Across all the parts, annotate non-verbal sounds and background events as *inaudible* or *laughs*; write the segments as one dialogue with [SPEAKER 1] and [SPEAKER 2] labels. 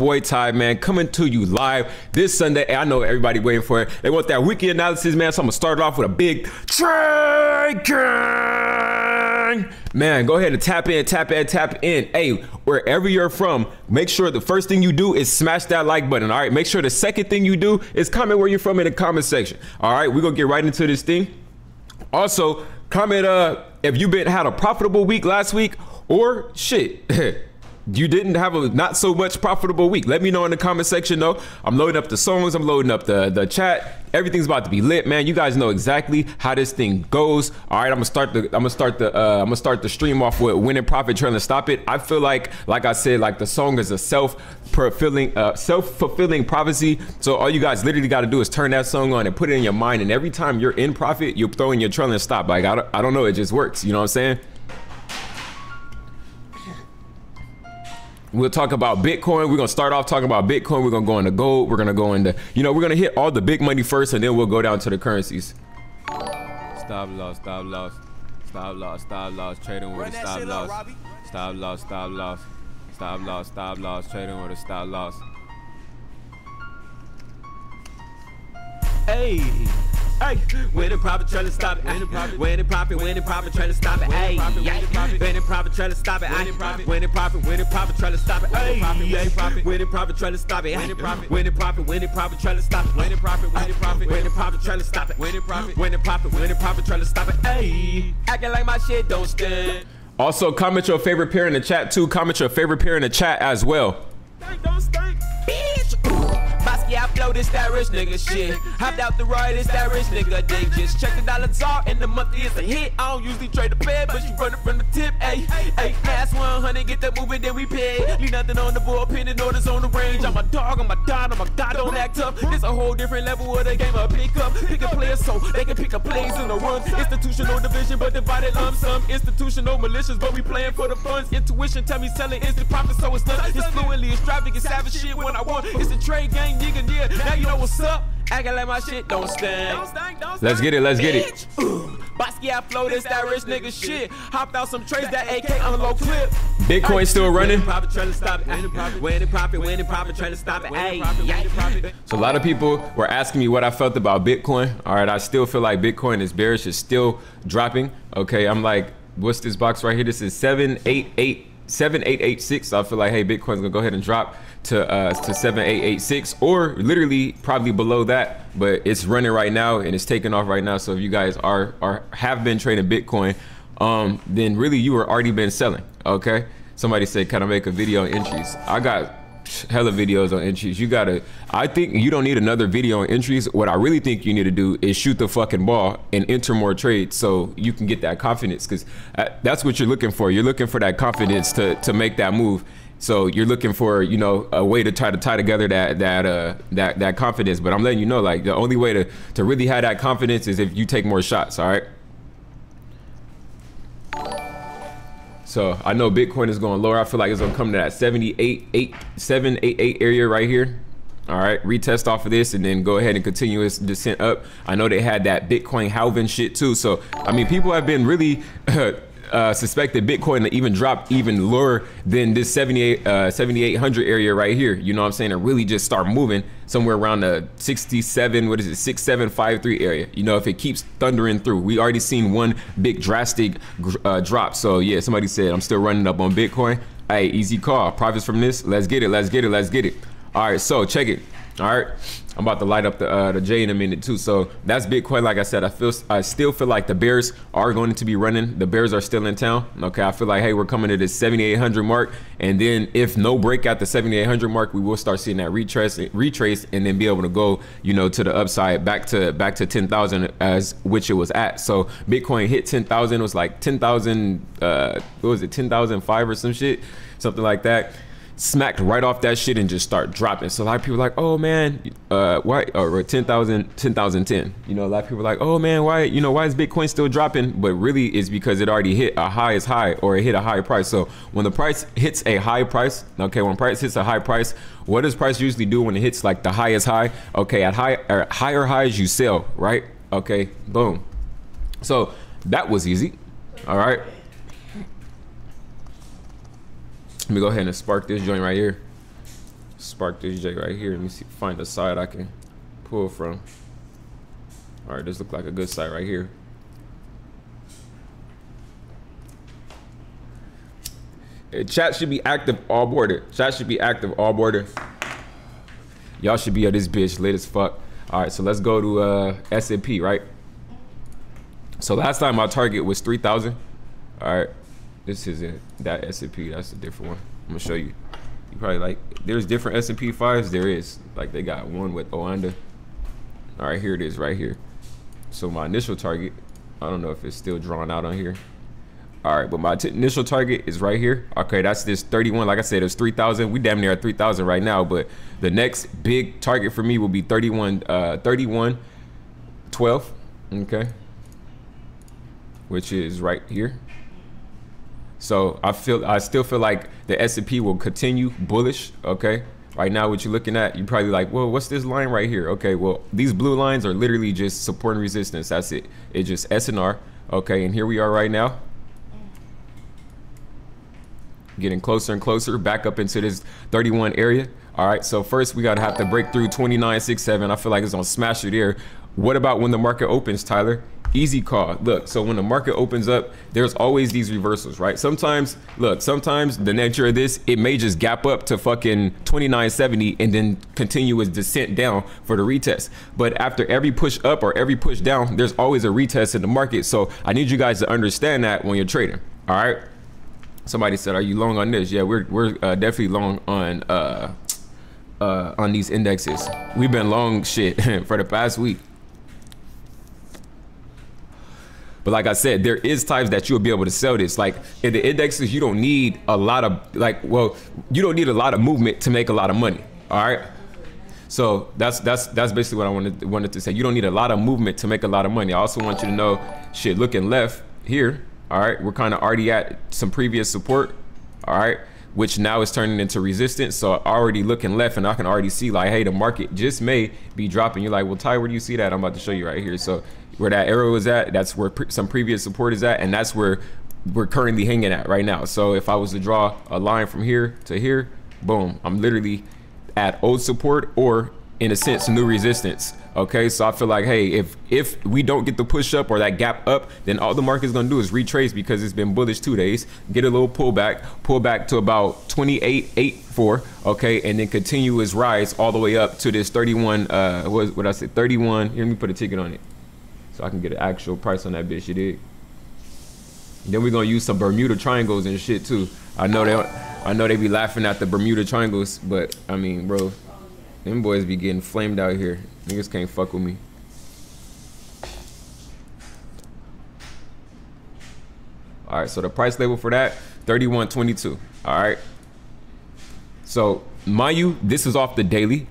[SPEAKER 1] boy Ty, man, coming to you live this Sunday. I know everybody waiting for it. They want that weekly analysis, man. So I'm gonna start off with a big Gang. Man, go ahead and tap in, tap in, tap in. Hey, wherever you're from, make sure the first thing you do is smash that like button. All right. Make sure the second thing you do is comment where you're from in the comment section. All right, we're gonna get right into this thing. Also, comment uh if you've been had a profitable week last week or shit. *laughs* you didn't have a not so much profitable week. Let me know in the comment section though. I'm loading up the songs, I'm loading up the, the chat. Everything's about to be lit, man. You guys know exactly how this thing goes. All right, I'm gonna start the I'm gonna start the uh, I'm gonna start the stream off with winning profit trying to stop it. I feel like like I said, like the song is a self fulfilling uh, self fulfilling prophecy. So all you guys literally got to do is turn that song on and put it in your mind. And every time you're in profit, you're throwing your trailing stop. Like I don't, I don't know, it just works. You know what I'm saying? We'll talk about Bitcoin. We're gonna start off talking about Bitcoin. We're gonna go into gold. We're gonna go into, you know, we're gonna hit all the big money first, and then we'll go down to the currencies. Stop loss, stop loss, stop loss, stop loss, trading with a stop loss, stop loss, stop loss, stop loss, stop loss, trading with a stop loss.
[SPEAKER 2] Hey. Hey, when the profit trying to stop it, when the profit, when the profit trying to stop it, hey, when the profit trying to stop it, when the profit, when the profit, when the profit trying to stop it, hey, when the profit trying to stop it, when the profit, when the profit, when the profit trying to stop it, when the profit, when the profit, when the profit trying to stop it, when the profit, when the profit, when the profit trying to stop it, hey, acting like my shit don't stand.
[SPEAKER 1] Also, comment your favorite pair in the chat too. Comment your favorite pair in the chat as well.
[SPEAKER 2] Don't stink, bitch. Yeah, I flow this that rich nigga shit. Hopped out the ride, it's that rich nigga. Just check the dollar talk and the monthly is a hit. I don't usually trade the bed, but you running from the tip. Ayy, ayy, ass 100, get that moving, then we pay. Leave nothing on the board, pinning orders on the range. I'm a dog, I'm a dog, I'm a god, don't act up. This a whole different level of the game of pick up. Pick a player so they can pick up plays in the run. Institutional division, but divided lump sum. Institutional malicious, but we playing for the funds. Intuition tell me selling instant profit, so it's done. It's fluently extravagant, savage shit when I want. It's a trade game, nigga second year. Now you know what's up. Acting like my shit don't stand. Don't stank,
[SPEAKER 1] don't stank. Let's get it, let's get it.
[SPEAKER 2] Bosky, I flow this, that rich nigga shit. Hopped out some trades, that AK on a low clip.
[SPEAKER 1] Bitcoin still running.
[SPEAKER 2] Profit trying to stop it. Winning profit, winning profit, trying to stop it.
[SPEAKER 1] So a lot of people were asking me what I felt about Bitcoin. All right, I still feel like Bitcoin is bearish. It's still dropping. Okay, I'm like, what's this box right here? This is 788 7886. I feel like, hey, Bitcoin's gonna go ahead and drop to uh, to 7886 or literally probably below that. But it's running right now and it's taking off right now. So if you guys are are have been trading Bitcoin, um, then really you were already been selling. Okay. Somebody said, can I make a video entries? I got hella videos on entries. You gotta, I think you don't need another video on entries. What I really think you need to do is shoot the fucking ball and enter more trades so you can get that confidence because uh, that's what you're looking for. You're looking for that confidence to, to make that move. So you're looking for, you know, a way to try to tie together that that uh that that confidence. But I'm letting you know, like the only way to to really have that confidence is if you take more shots. All right. So I know Bitcoin is going lower. I feel like it's gonna come to that 78, 8, 788 area right here. All right, retest off of this and then go ahead and continue its descent up. I know they had that Bitcoin halving shit too. So I mean, people have been really *laughs* uh, suspected Bitcoin to even drop even lower than this 78, uh, 7,800 area right here. You know what I'm saying? And really just start moving somewhere around the 67, what is it, 6753 area. You know, if it keeps thundering through, we already seen one big drastic uh, drop. So yeah, somebody said I'm still running up on Bitcoin. Hey, easy call. Profits from this. Let's get it. Let's get it. Let's get it. All right, so check it. All right. I'm about to light up the uh, the J in a minute too. So that's Bitcoin. Like I said, I feel I still feel like the Bears are going to be running. The Bears are still in town. Okay, I feel like hey, we're coming to this 7,800 mark, and then if no break at the 7,800 mark, we will start seeing that retrace, retrace, and then be able to go, you know, to the upside back to back to 10,000 as which it was at. So Bitcoin hit 10,000. It was like 10,000. Uh, what was it? 10,005 or some shit, something like that smacked right off that shit and just start dropping. So a lot of people like, oh man, uh, why, or 10,000, 10,010. You know, a lot of people like, oh man, why, you know, why is Bitcoin still dropping? But really it's because it already hit a high as high or it hit a high price. So when the price hits a high price, okay, when price hits a high price, what does price usually do when it hits like the highest high? Okay, at high, or higher highs you sell, right? Okay, boom. So that was easy, all right? Let me go ahead and spark this joint right here. spark this J right here. Let me see, find a side I can pull from. All right, this look like a good side right here. Chat should be active all border. Chat should be active all border. Y'all should be at this bitch lit as fuck. All right, so let's go to uh, S&P, right? So last time my target was 3,000. All right, this isn't that S&P. That's a different one. I'm gonna show you. You probably like, there's different S&P 5s. There is. Like they got one with Oanda. All right, here it is right here. So my initial target, I don't know if it's still drawn out on here. All right, but my initial target is right here. Okay, that's this 31. Like I said, it's 3,000. We damn near at 3,000 right now, but the next big target for me will be 31, uh, 31, 12. Okay, which is right here. So I feel, I still feel like the S&P will continue bullish. Okay, right now what you're looking at, you're probably like, well, what's this line right here? Okay, well, these blue lines are literally just support and resistance. That's it. It's just S and R. Okay, and here we are right now getting closer and closer back up into this 31 area. All right, so first we gotta have to break through 2967. I feel like it's gonna smash it there. What about when the market opens, Tyler? Easy call. Look, so when the market opens up, there's always these reversals, right? Sometimes, look, sometimes the nature of this, it may just gap up to fucking 2970 and then continue its descent down for the retest. But after every push up or every push down, there's always a retest in the market. So I need you guys to understand that when you're trading. All right. Somebody said, "Are you long on this?" Yeah, we're we're uh, definitely long on uh, uh, on these indexes. We've been long shit *laughs* for the past week. But like I said, there is times that you'll be able to sell this. Like in the indexes, you don't need a lot of like, well, you don't need a lot of movement to make a lot of money. All right. So that's that's that's basically what I wanted wanted to say. You don't need a lot of movement to make a lot of money. I also want you to know, shit, looking left here, all right, we're kind of already at some previous support. All right, which now is turning into resistance. So already looking left and I can already see like, hey, the market just may be dropping. You're like, well, Ty, where do you see that? I'm about to show you right here. So where that arrow is at, that's where pre some previous support is at. And that's where we're currently hanging at right now. So if I was to draw a line from here to here, boom, I'm literally at old support or in a sense, new resistance. Okay, so I feel like, hey, if if we don't get the push up or that gap up, then all the market's gonna do is retrace because it's been bullish two days, get a little pullback, pull back to about 28.84, okay, and then continue its rise all the way up to this 31, uh, what, what I said, 31, here, let me put a ticket on it so I can get an actual price on that bitch, you did. Then we're gonna use some Bermuda triangles and shit too. I know they, I know they be laughing at the Bermuda triangles, but I mean, bro, them boys be getting flamed out here. Niggas can't fuck with me. All right, so the price label for that, 31.22. All right. So, mind you, this is off the daily.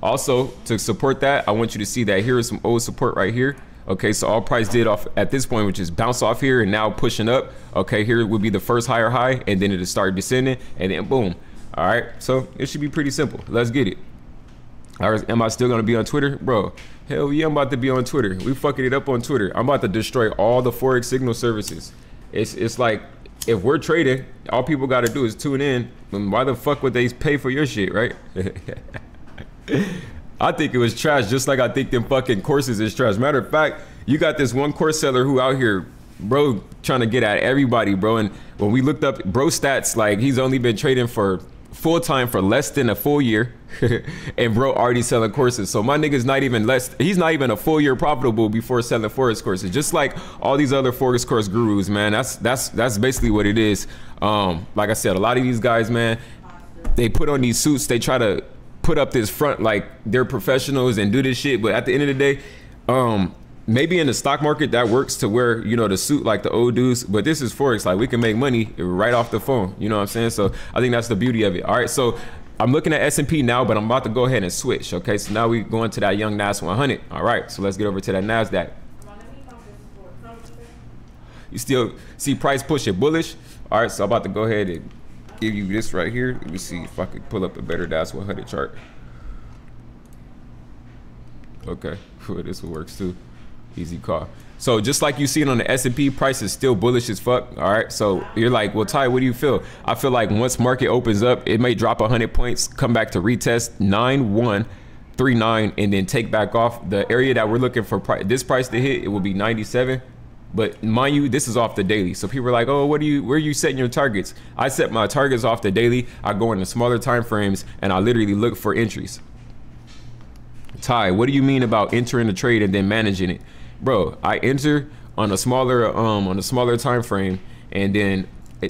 [SPEAKER 1] Also, to support that, I want you to see that here is some old support right here. Okay, so all price did off at this point, which is bounce off here and now pushing up. Okay, here would be the first higher high, and then it'll start descending, and then boom. All right, so it should be pretty simple. Let's get it. Or am I still gonna be on Twitter? Bro, hell yeah, I'm about to be on Twitter. We fucking it up on Twitter. I'm about to destroy all the Forex signal services. It's it's like if we're trading, all people gotta do is tune in. Why the fuck would they pay for your shit, right? *laughs* I think it was trash, just like I think them fucking courses is trash. Matter of fact, you got this one course seller who out here, bro, trying to get at everybody, bro. And when we looked up bro stats, like he's only been trading for full time for less than a full year, *laughs* and bro already selling courses. So my nigga's not even less. He's not even a full year profitable before selling forex courses. Just like all these other forex course gurus, man. That's that's that's basically what it is. Um, like I said, a lot of these guys, man, they put on these suits. They try to put up this front like they're professionals and do this shit. But at the end of the day, um, maybe in the stock market that works to where you know the suit like the old dudes but this is forex like we can make money right off the phone you know what i'm saying? So i think that's the beauty of it all right? So i'm looking at s&p now but i'm about to go ahead and switch okay? So now we going to that young nas 100 all right? So let's get over to that nasdaq. You still see price push it bullish? All right so i'm about to go ahead and give you this right here let me see if i can pull up a better nas 100 chart okay *laughs* this works too Easy call. So just like you see it on the S&P, price is still bullish as fuck. All right. So you're like, well, Ty, what do you feel? I feel like once market opens up, it may drop 100 points, come back to retest 9 1 three nine and then take back off the area that we're looking for pri- this price to hit it will be 97 but mind you this is off the daily so people are like oh what do you where are you setting your targets i set my targets off the daily i go into smaller time frames and i literally look for entries ty what do you mean about entering the trade and then managing it bro i enter on a smaller um on a smaller time frame and then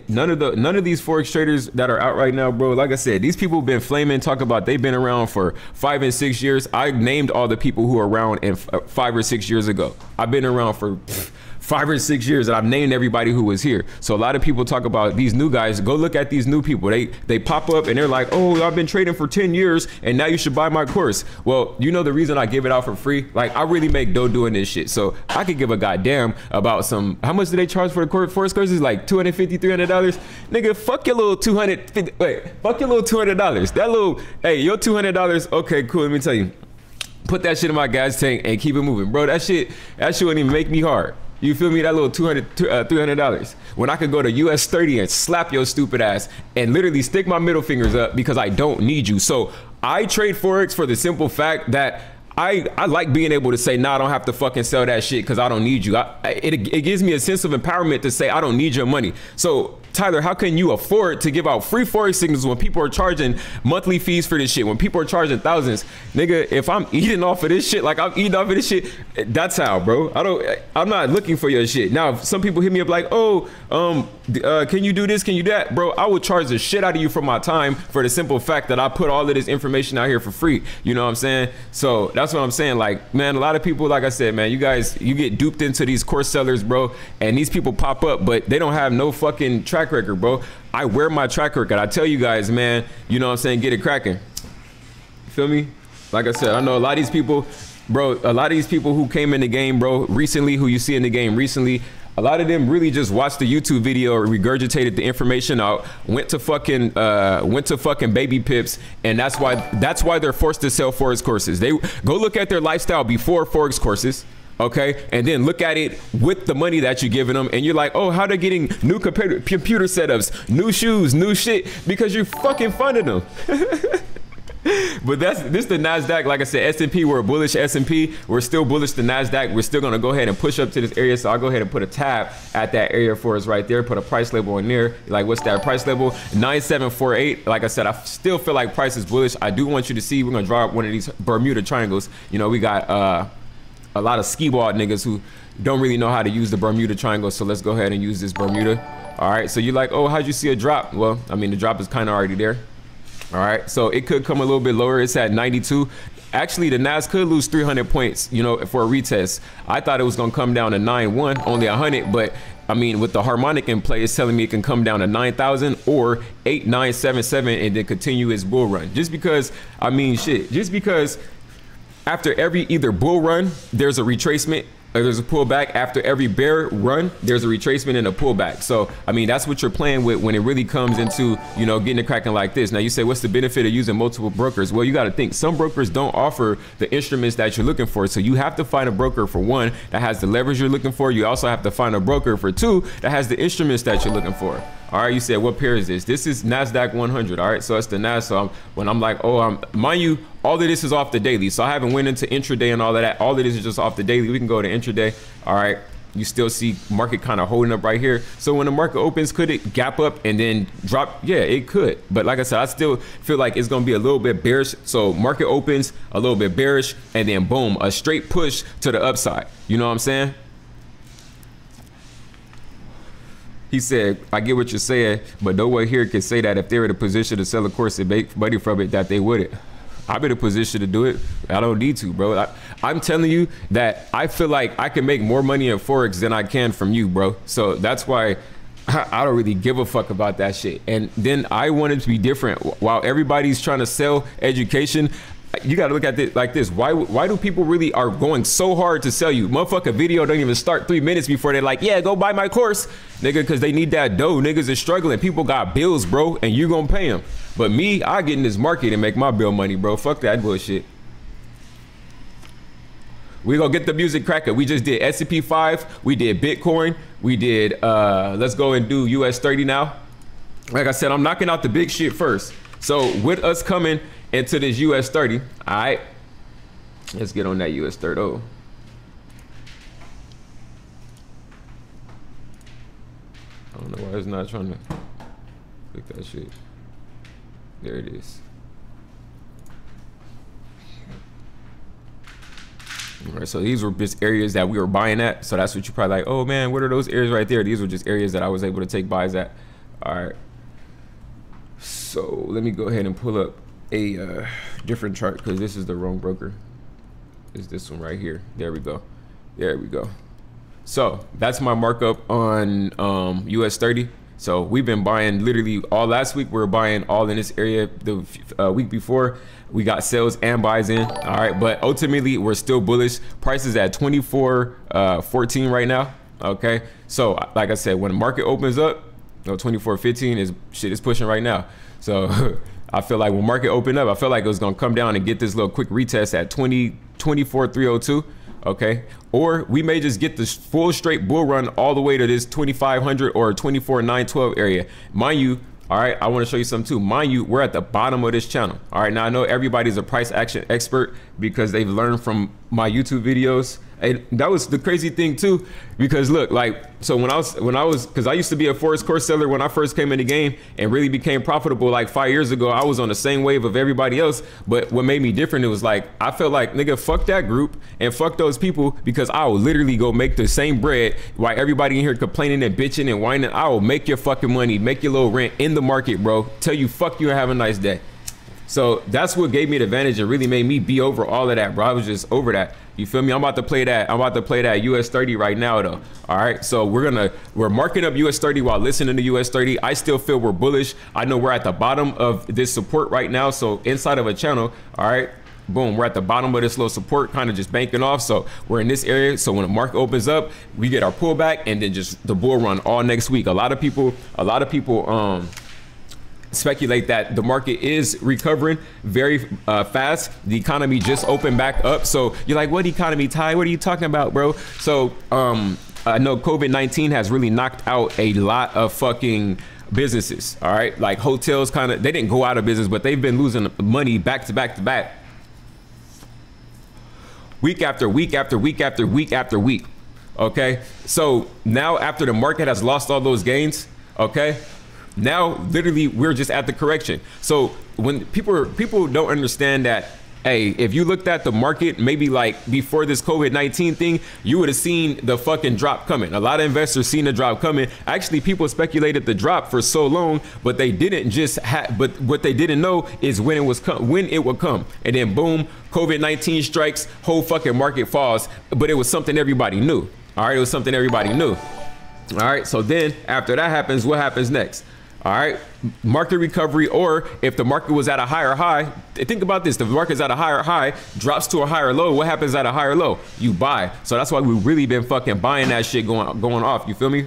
[SPEAKER 1] none of the none of these forex traders that are out right now, bro. Like I said, these people have been flaming, talk about they've been around for five and six years. I named all the people who are around in uh, five or six years ago. I've been around for five or six years, and I've named everybody who was here. So a lot of people talk about these new guys. Go look at these new people. They they pop up and they're like, oh, I've been trading for ten years, and now you should buy my course. Well, you know the reason I give it out for free? Like I really make dough doing this shit. So I could give a goddamn about some. How much do they charge for the course? Forex courses like 250 300 dollars. Nigga, fuck your little 250. Wait, fuck your little 200 dollars. That little, hey, your 200 dollars. Okay, cool. Let me tell you put that shit in my gas tank and keep it moving, bro. That shit, that shit wouldn't even make me hard. You feel me? That little 200, uh, 300 dollars. When I could go to US 30 and slap your stupid ass and literally stick my middle fingers up because I don't need you. So I trade forex for the simple fact that. I, I like being able to say, nah, I don't have to fucking sell that shit because I don't need you. I- it, it gives me a sense of empowerment to say, I don't need your money. So, Tyler, how can you afford to give out free forex signals when people are charging monthly fees for this shit? When people are charging thousands, nigga, if I'm eating off of this shit, like I'm eating off of this shit, that's how, bro. I don't, I'm not looking for your shit. Now, some people hit me up like, oh, um, uh, can you do this? Can you do that, bro? I would charge the shit out of you for my time for the simple fact that I put all of this information out here for free. You know what I'm saying? So that's what I'm saying. Like, man, a lot of people, like I said, man, you guys, you get duped into these course sellers, bro, and these people pop up, but they don't have no fucking track record, bro. I wear my track record. I tell you guys, man, you know what I'm saying? Get it cracking. Feel me? Like I said, I know a lot of these people, bro. A lot of these people who came in the game, bro, recently, who you see in the game recently, a lot of them really just watched the YouTube video, regurgitated the information out, went to fucking, uh, went to fucking BabyPips, and that's why that's why they're forced to sell forex courses. They go look at their lifestyle before forex courses. Okay, and then look at it with the money that you're giving them, and you're like, oh, how they're getting new computer computer setups, new shoes, new shit, because you're fucking funded them. *laughs* But that's this the Nasdaq. Like I said, S and P. We're a bullish S and P. We're still bullish the Nasdaq. We're still gonna go ahead and push up to this area. So I'll go ahead and put a tab at that area for us right there. Put a price label in there. Like what's that price level? Nine seven four eight. Like I said, I still feel like price is bullish. I do want you to see. We're gonna draw up one of these Bermuda triangles. You know, we got uh, a lot of ski ball niggas who don't really know how to use the Bermuda triangle. So let's go ahead and use this Bermuda. All right. So you're like, oh, how'd you see a drop? Well, I mean, the drop is kind of already there. All right, so it could come a little bit lower. It's at 92. Actually, the Nas could lose 300 points, you know, for a retest. I thought it was gonna come down to 9-1, only 100, but I mean, with the harmonic in play, it's telling me it can come down to 9,000 or 8977 and then continue its bull run. Just because, I mean, shit, just because after every either bull run, there's a retracement. There's a pullback after every bear run. There's a retracement and a pullback. So I mean, that's what you're playing with when it really comes into you know getting it cracking like this. Now you say, what's the benefit of using multiple brokers? Well, you got to think some brokers don't offer the instruments that you're looking for. So you have to find a broker for one that has the leverage you're looking for. You also have to find a broker for two that has the instruments that you're looking for. All right, you said what pair is this? This is Nasdaq 100. All right, so that's the Nas. So I'm, when I'm like, oh, I'm mind you, all of this is off the daily. So I haven't went into intraday and all of that. All of this is just off the daily. We can go to intraday. All right. You still see market kind of holding up right here. So when the market opens, could it gap up and then drop? Yeah, it could. But like I said, I still feel like it's gonna be a little bit bearish. So market opens a little bit bearish, and then boom, a straight push to the upside. You know what I'm saying? He said, I get what you're saying, but no one here can say that if they're in a position to sell a course and make money from it, that they wouldn't. I'm in a position to do it. I don't need to, bro. I, I'm telling you that I feel like I can make more money in Forex than I can from you, bro. So that's why I, *laughs* I don't really give a fuck about that shit. And then I wanted to be different. While everybody's trying to sell education, you got to look at it like this. Why why do people really are going so hard to sell you? Motherfucker video don't even start three minutes before they're like, yeah, go buy my course, nigga, because they need that dough. Niggas is struggling. People got bills, bro, and you gonna pay them. But me, I get in this market and make my bill money, bro. Fuck that bullshit. we gonna get the music cracking. We just did S&P 5, we did Bitcoin, we did uh let's go and do US 30 now. Like I said, I'm knocking out the big shit first. So with us coming into this US 30, all right, let's get on that US 30. Oh. I don't know why it's not trying to click that shit. There it is. All right, so these were just areas that we were buying at. So that's what you probably like, oh man, what are those areas right there? These were just areas that I was able to take buys at. All right. So let me go ahead and pull up a uh, different chart because this is the wrong broker. Is this one right here? There we go. There we go. So that's my markup on um, US 30. So we've been buying literally all last week. We are buying all in this area. The uh, week before, we got sales and buys in. All right, but ultimately we're still bullish. Prices at 24, uh, 14 right now. Okay, so like I said, when the market opens up, you know, 24, 15 is shit is pushing right now. So *laughs* I feel like when market opened up, I felt like it was gonna come down and get this little quick retest at 20, 24, 302 okay? Or we may just get this full straight bull run all the way to this 2500 or 24,912 area. Mind you, all right, I want to show you something too. Mind you, we're at the bottom of this channel. All right, now I know everybody's a price action expert because they've learned from my YouTube videos and that was the crazy thing too, because look, like, so when I was, when I was, cause I used to be a forex course seller when I first came in the game and really became profitable like five years ago. I was on the same wave of everybody else. But what made me different, it was like, I felt like, nigga, fuck that group and fuck those people because I will literally go make the same bread while everybody in here complaining and bitching and whining. I will make your fucking money, make your little rent in the market, bro. Tell you, fuck you and have a nice day. So that's what gave me the advantage and really made me be over all of that, bro. I was just over that. You feel me? I'm about to play that. I'm about to play that US 30 right now, though. All right. So we're gonna we're marking up US 30 while listening to US 30. I still feel we're bullish. I know we're at the bottom of this support right now. So inside of a channel, all right. Boom, we're at the bottom of this little support, kind of just banking off. So we're in this area. So when the market opens up, we get our pullback and then just the bull run all next week. A lot of people, a lot of people, um, speculate that the market is recovering very uh, fast. The economy just opened back up. So you're like, what economy, Ty? What are you talking about, bro? So um, I know COVID-19 has really knocked out a lot of fucking businesses. All right, like hotels, kind of they didn't go out of business, but they've been losing money back to back to back, week after week after week after week after week. Okay, so now after the market has lost all those gains, okay, now, literally, we're just at the correction. So when people are, people don't understand that hey, if you looked at the market maybe like before this COVID 19 thing, you would have seen the fucking drop coming. A lot of investors seen the drop coming. Actually, people speculated the drop for so long, but they didn't just have, but what they didn't know is when it was come, when it would come. And then boom, COVID 19 strikes, whole fucking market falls. But it was something everybody knew. All right, it was something everybody knew. All right, so then after that happens, what happens next? All right, market recovery, or if the market was at a higher high, think about this: the market's at a higher high, drops to a higher low. What happens at a higher low? You buy. So that's why we've really been fucking buying that shit going going off. You feel me?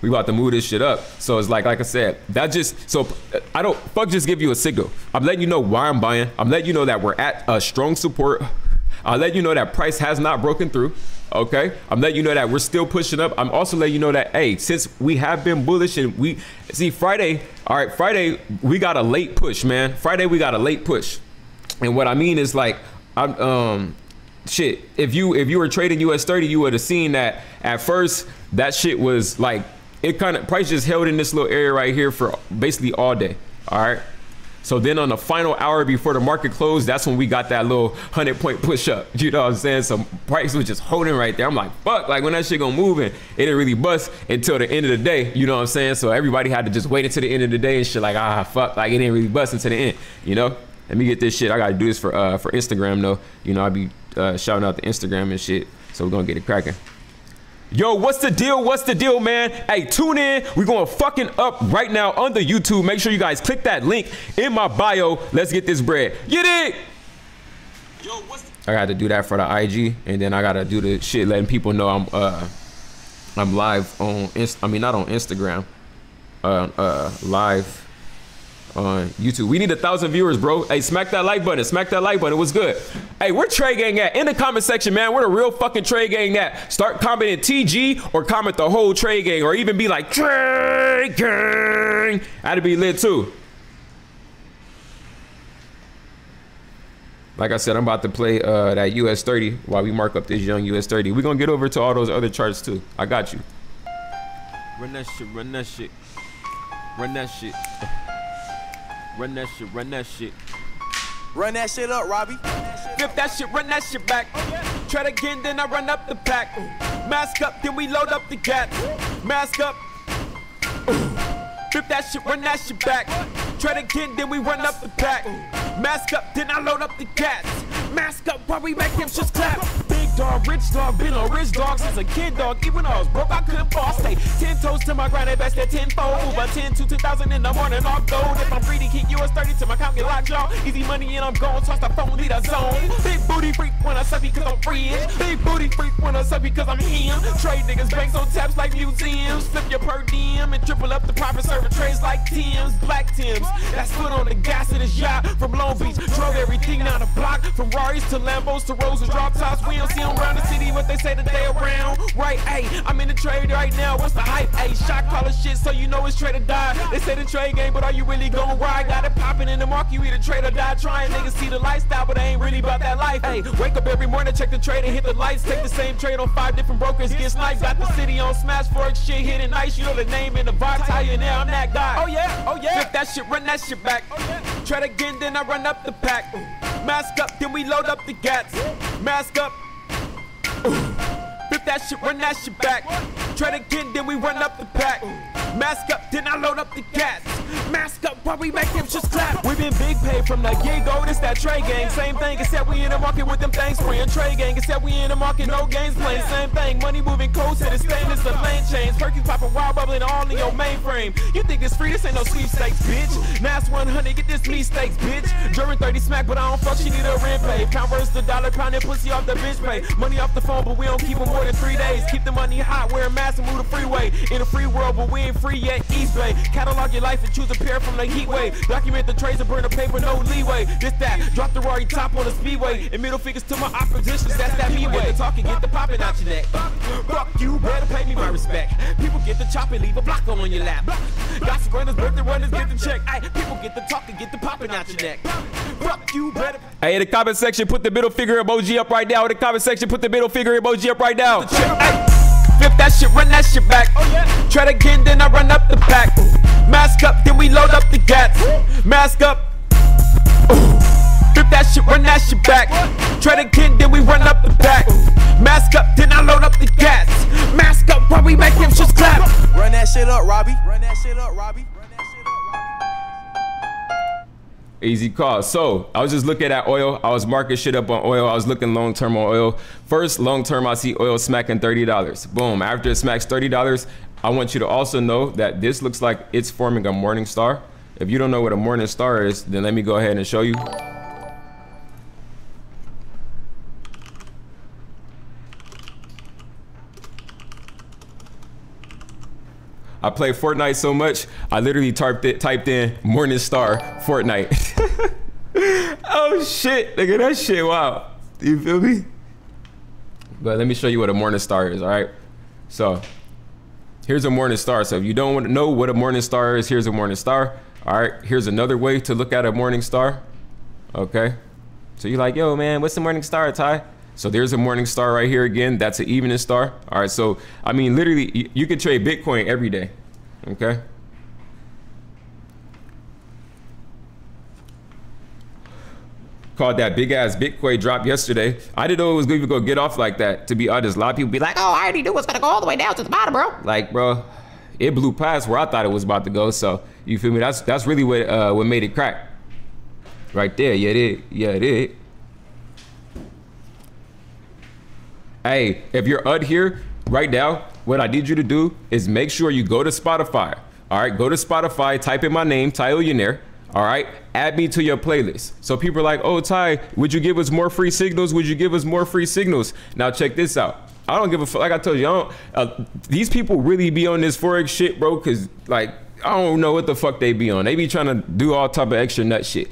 [SPEAKER 1] We about to move this shit up. So it's like, like I said, that just so I don't fuck just give you a signal. I'm letting you know why I'm buying. I'm letting you know that we're at a strong support. I'll let you know that price has not broken through. Okay, I'm letting you know that we're still pushing up. I'm also letting you know that hey, since we have been bullish and we see Friday, all right, Friday we got a late push, man. Friday we got a late push, and what I mean is like, I'm um, shit. If you if you were trading US 30, you would have seen that at first that shit was like it kind of price just held in this little area right here for basically all day. All right. So then on the final hour before the market closed, that's when we got that little 100 point push up. *laughs* You know what I'm saying? So price was just holding right there. I'm like, fuck, like when that shit gonna move and it didn't really bust until the end of the day. You know what I'm saying? So everybody had to just wait until the end of the day and shit like, ah, fuck, like it didn't really bust until the end, you know? Let me get this shit. I gotta do this for uh, for Instagram though. You know, I be uh, shouting out the Instagram and shit. So we're gonna get it cracking. Yo, what's the deal? What's the deal, man? Hey, tune in. We're going fucking up right now on the YouTube. Make sure you guys click that link in my bio. Let's get this bread. Get it? Yo, what's I got to do that for the IG, and then I got to do the shit letting people know I'm uh I'm live on Inst I mean not on Instagram. Uh uh live on YouTube. We need a thousand viewers, bro. Hey, smack that like button. Smack that like button. What's good? Hey, where Trade Gang at? In the comment section, man. Where the real fucking Trade Gang at? Start commenting TG or comment the whole Trade Gang or even be like Trade Gang. That'd be lit too. Like I said, I'm about to play uh, that US 30 while we mark up this young US 30. We're gonna get over to all those other charts too. I got you.
[SPEAKER 2] Run that shit, run that shit. Run that shit. Run that shit, run that shit.
[SPEAKER 3] Run that shit up, Robbie.
[SPEAKER 2] Flip that shit, run that shit back. Try it again, then I run up the pack. Mask up, then we load up the gat. Mask up. Flip that shit, run that shit back. Try again, then we run up the pack. Mask up, then I load up the gas. Mask up while we make them just clap. Dog, rich dog, been a rich dog since a kid dog. Even when I was broke, I couldn't fall. Stay ten toes to my grind, invest at tenfold. Uber 10 to 2000 in the morning, all gold. If I'm greedy, keep US 30 to my count get locked, y'all. Easy money and I'm gone, toss the phone, lead a zone. Big booty freak when I suck because I'm free. Big booty freak when I suck because I'm him. Trade niggas, banks on taps like museums. Flip your per diem and triple up the profit, serving trades like Tim's, black Tim's. That's foot on the gas of this yacht from Long Beach. Drove everything down the block, from Rarries to Lambos to Roses, drop tops. We don't see them around the city, what they say that they around. Right, hey, I'm in the trade right now. What's the hype? Hey, shot caller shit, so you know it's trade or die. They say the trade game, but are you really gon' ride? Got it popping in the market, you either trade or die. Trying niggas see the lifestyle, but they ain't really about that life. Hey, wake up every morning, check the trade and hit the lights. Take the same trade on five different brokers, get sniped. Got the city on smash forex shit, hitting nice. You know the name in the vibe, you now I'm that guy. Oh yeah, oh yeah. Flip that shit, run that shit back. Oh, Try again, then I run up the pack. Mask up, then we load up the gats. Mask up. Ooh. That shit, run that shit back. Try it again, then we run up the pack. Mask up, then I load up the gas. Mask up while we make them just clap. We been big pay from the get go. This that Trey gang. Same thing, except we in the market with them things spraying. Trey gang, except we in the market, no games playing. Same thing, money moving coast to the stainless, the lane change. Perkins popping wild bubbling all in your mainframe. You think it's free? This ain't no sweepstakes, bitch. Mass 100, get this me steaks, bitch. During 30 smack, but I don't fuck, she need a rent pay. Converse the dollar, pound and pussy off the bitch pay. Money off the phone, but we don't keep them more than three days. Keep the money hot, wear a mask and move the freeway. In a free world, but we ain't free yet. East Bay. Catalog your life and choose a pair from the heat wave. Document the trades and burn the paper, no leeway. This that, drop the Rory top on the speedway. And middle fingers to my oppositions, that's that me way. The talking, get the popping out your neck. Fuck you, better pay me my respect. People get the chop and leave a block on your lap. Got some runners, birthday runners, get the check. Ay, people get the talking, get the popping out your neck. Fuck you, better.
[SPEAKER 1] Hey, in the comment section, put the middle finger emoji up right now. In the comment section, put the middle finger emoji up right now.
[SPEAKER 2] Flip that shit, run that shit back. Oh, Try it again, then I run up the pack. Mask up, then we load up the gats. Mask up. Flip that shit, run that shit back. Try it again, then we run up the pack. Mask up, then I load up the gas. Mask up while we make them shits clap.
[SPEAKER 3] Run that shit up, Robbie. Run that shit up, Robbie.
[SPEAKER 1] Easy call. So I was just looking at oil. I was marking shit up on oil. I was looking long term on oil. First, long term, I see oil smacking $30. Boom. After it smacks $30, I want you to also know that this looks like it's forming a morning star. If you don't know what a morning star is, then let me go ahead and show you. I play Fortnite so much, I literally typed it, typed in Morning Star Fortnite. *laughs* oh shit, nigga, that shit, wow. You feel me? But let me show you what a Morning Star is, all right? So, here's a Morning Star. So if you don't want to know what a Morning Star is, here's a Morning Star. All right, here's another way to look at a Morning Star. Okay, so you're like, yo, man, what's the Morning Star, Ty? So there's a morning star right here again. That's an evening star. All right. So I mean, literally, you, you could trade Bitcoin every day. Okay. Called that big ass Bitcoin drop yesterday. I didn't know it was going to go get off like that. To be honest, a lot of people be like, "Oh, I already knew it was going to go all the way down to the bottom, bro." Like, bro, it blew past where I thought it was about to go. So you feel me? That's that's really what uh, what made it crack. Right there. Yeah, it did. Yeah, it did. Hey, if you're out here right now, what I need you to do is make sure you go to Spotify. All right, go to Spotify, type in my name, Ty Millionaire. All right, add me to your playlist. So people are like, oh, Ty, would you give us more free signals? Would you give us more free signals? Now check this out. I don't give a fuck. Like I told you, I don't. Uh, these people really be on this forex shit, bro. Cause like I don't know what the fuck they be on. They be trying to do all type of extra nut shit.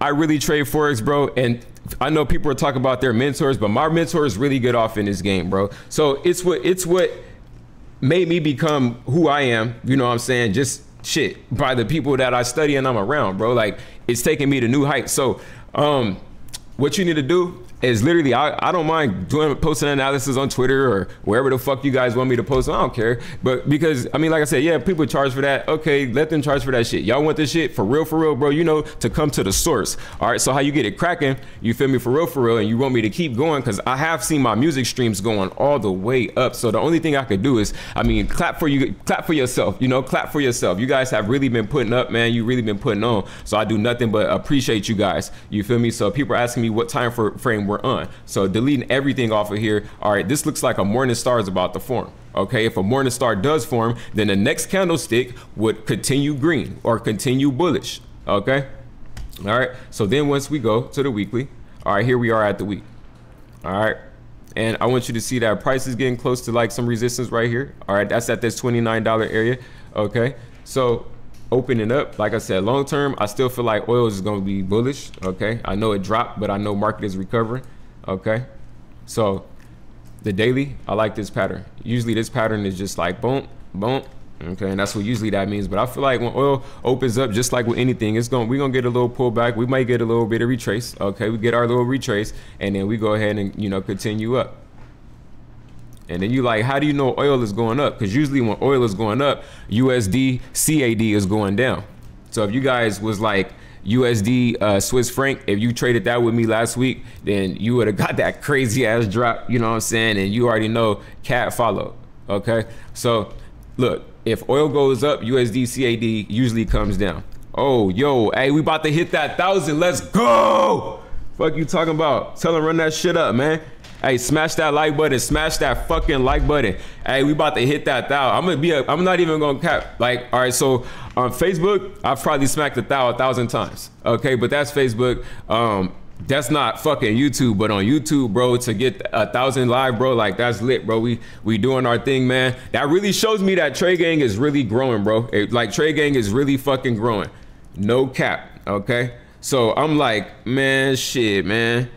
[SPEAKER 1] I really trade forex, bro, and I know people are talking about their mentors, but my mentor is really good off in this game, bro. So it's what it's what made me become who I am. You know what I'm saying? Just shit by the people that I study and I'm around, bro. Like it's taking me to new heights. So, um, what you need to do is literally I, I don't mind doing posting analysis on Twitter or wherever the fuck you guys want me to post. I don't care. But because I mean, like I said, yeah, people charge for that. Okay, let them charge for that shit. Y'all want this shit for real, for real, bro. You know, to come to the source. All right. So how you get it cracking? You feel me for real, for real, and you want me to keep going because I have seen my music streams going all the way up. So the only thing I could do is, I mean, clap for you, clap for yourself. You know, clap for yourself. You guys have really been putting up, man. You really been putting on. So I do nothing but appreciate you guys. You feel me? So people are asking me what time for frame we're on. So deleting everything off of here. All right, this looks like a morning star is about to form. Okay, if a morning star does form, then the next candlestick would continue green or continue bullish. Okay, all right. So then once we go to the weekly, all right, here we are at the week. All right. And I want you to see that price is getting close to like some resistance right here. All right, that's at this $29 area. Okay, so opening up, like I said, long term, I still feel like oil is going to be bullish. Okay, I know it dropped, but I know market is recovering. Okay, so the daily, I like this pattern. Usually this pattern is just like boom, boom. Okay, and that's what usually that means. But I feel like when oil opens up, just like with anything, it's going we're gonna get a little pullback. We might get a little bit of retrace. Okay, we get our little retrace, and then we go ahead and you know continue up. And then you like, how do you know oil is going up? Because usually when oil is going up, USD CAD is going down. So if you guys was like USD uh, Swiss franc, if you traded that with me last week, then you would have *laughs* got that crazy ass drop. You know what I'm saying? And you already know cat follow. Okay, so look, if oil goes up, USD CAD usually comes down. Oh, yo, hey, we about to hit that thousand. Let's go. Fuck you talking about? Tell them run that shit up, man. Hey, smash that like button. Smash that fucking like button. Hey, we about to hit that thou. I'm gonna be. A, I'm not even gonna cap. Like, all right. So on Facebook, I've probably smacked the thou a thousand times. Okay, but that's Facebook. Um, that's not fucking YouTube, but on YouTube, bro, to get a thousand live, bro, like that's lit, bro. We we doing our thing, man. That really shows me that Trade Gang is really growing, bro. It, like Trade Gang is really fucking growing. No cap, okay. So I'm like, man, shit, man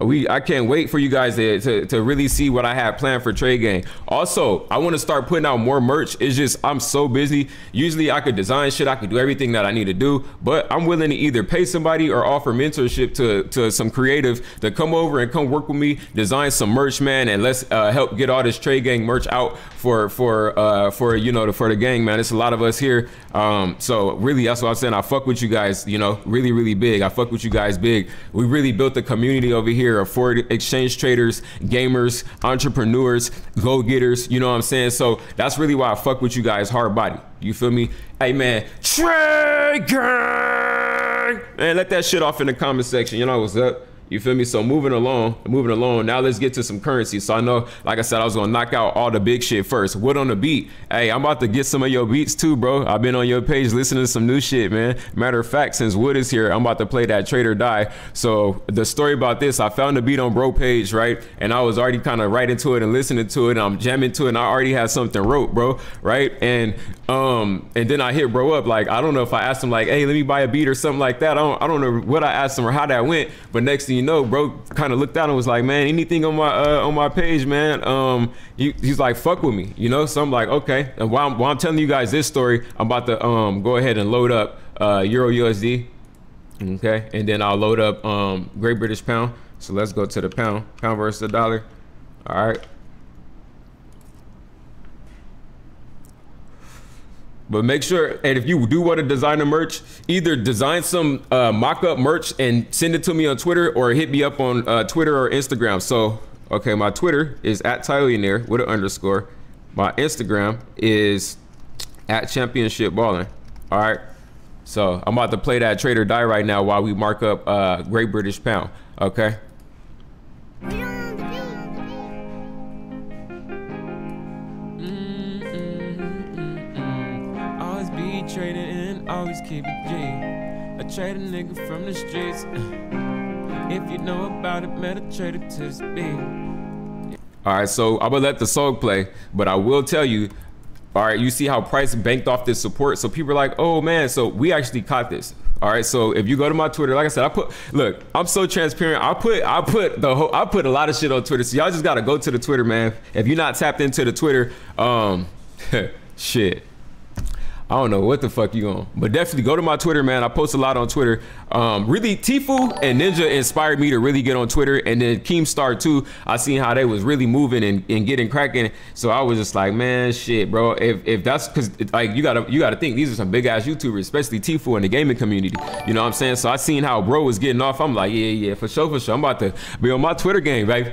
[SPEAKER 1] we I can't wait for you guys to, to, to really see what I have planned for Trade Gang. Also, I want to start putting out more merch. It's just I'm so busy. Usually I could design shit, I could do everything that I need to do, but I'm willing to either pay somebody or offer mentorship to, to some creative to come over and come work with me, design some merch, man, and let's uh, help get all this Trade Gang merch out for for uh, for you know for the gang, man. It's a lot of us here. Um, so really, that's what I'm saying. I fuck with you guys, you know, really, really big. I fuck with you guys big. We really built the community over here here are for exchange traders, gamers, entrepreneurs, go getters. You know what I'm saying? So that's really why I fuck with you guys hard body. You feel me? Hey man, Trade Gang! Man, let that shit off in the comment section. You know what's up? You feel me? So moving along, moving along. Now let's get to some currency. So I know, like I said, I was gonna knock out all the big shit first. What on the beat? Hey, I'm about to get some of your beats too, bro. I've been on your page listening to some new shit, man. Matter of fact, since Wood is here, I'm about to play that Trade or Die. So the story about this, I found the beat on Bro page, right? And I was already kind of right into it and listening to it. I'm jamming to it, and I already had something wrote, bro, right? And um, and then I hit Bro up, like I don't know if I asked him like, hey, let me buy a beat or something like that. I don't, I don't know what I asked him or how that went. But next thing you know, bro kind of looked out and was like, man, anything on my uh, on my page, man. Um, he, he's like, fuck with me, you know. So I'm like, okay. And while I'm, while I'm telling you guys this story, I'm about to um go ahead and load up uh, Euro USD, okay, and then I'll load up um Great British Pound. So let's go to the pound, pound versus the dollar. All right. But make sure, and if you do want to design a merch, either design some uh, mock-up merch and send it to me on Twitter, or hit me up on uh, Twitter or Instagram. So, okay, my Twitter is at Tyllionaire with an underscore. My Instagram is at Championship Balling. All right. So I'm about to play that Trade or Die right now while we mark up uh, Great British Pound. Okay.
[SPEAKER 2] I nigga from the streets. If you know about it, meditate it to
[SPEAKER 1] All right, so I'm gonna let the song play, but I will tell you, All right, you see how price banked off this support. So people are like, oh man, so we actually caught this. All right, so if you go to my Twitter, like I said, I put look, I'm so transparent. I put I put the whole I put a lot of shit on Twitter. So y'all just gotta go to the Twitter, man. If you're not tapped into the Twitter, um, *laughs* shit. I don't know what the fuck you on, but definitely go to my Twitter, man. I post a lot on Twitter. Um, really, Tfue and Ninja inspired me to really get on Twitter, and then Keemstar too. I seen how they was really moving and, and getting cracking, so I was just like, man, shit, bro. If, if that's because like you gotta you gotta think these are some big ass YouTubers, especially Tfue in the gaming community. You know what I'm saying? So I seen how bro was getting off. I'm like, yeah, yeah, for sure, for sure. I'm about to be on my Twitter game, baby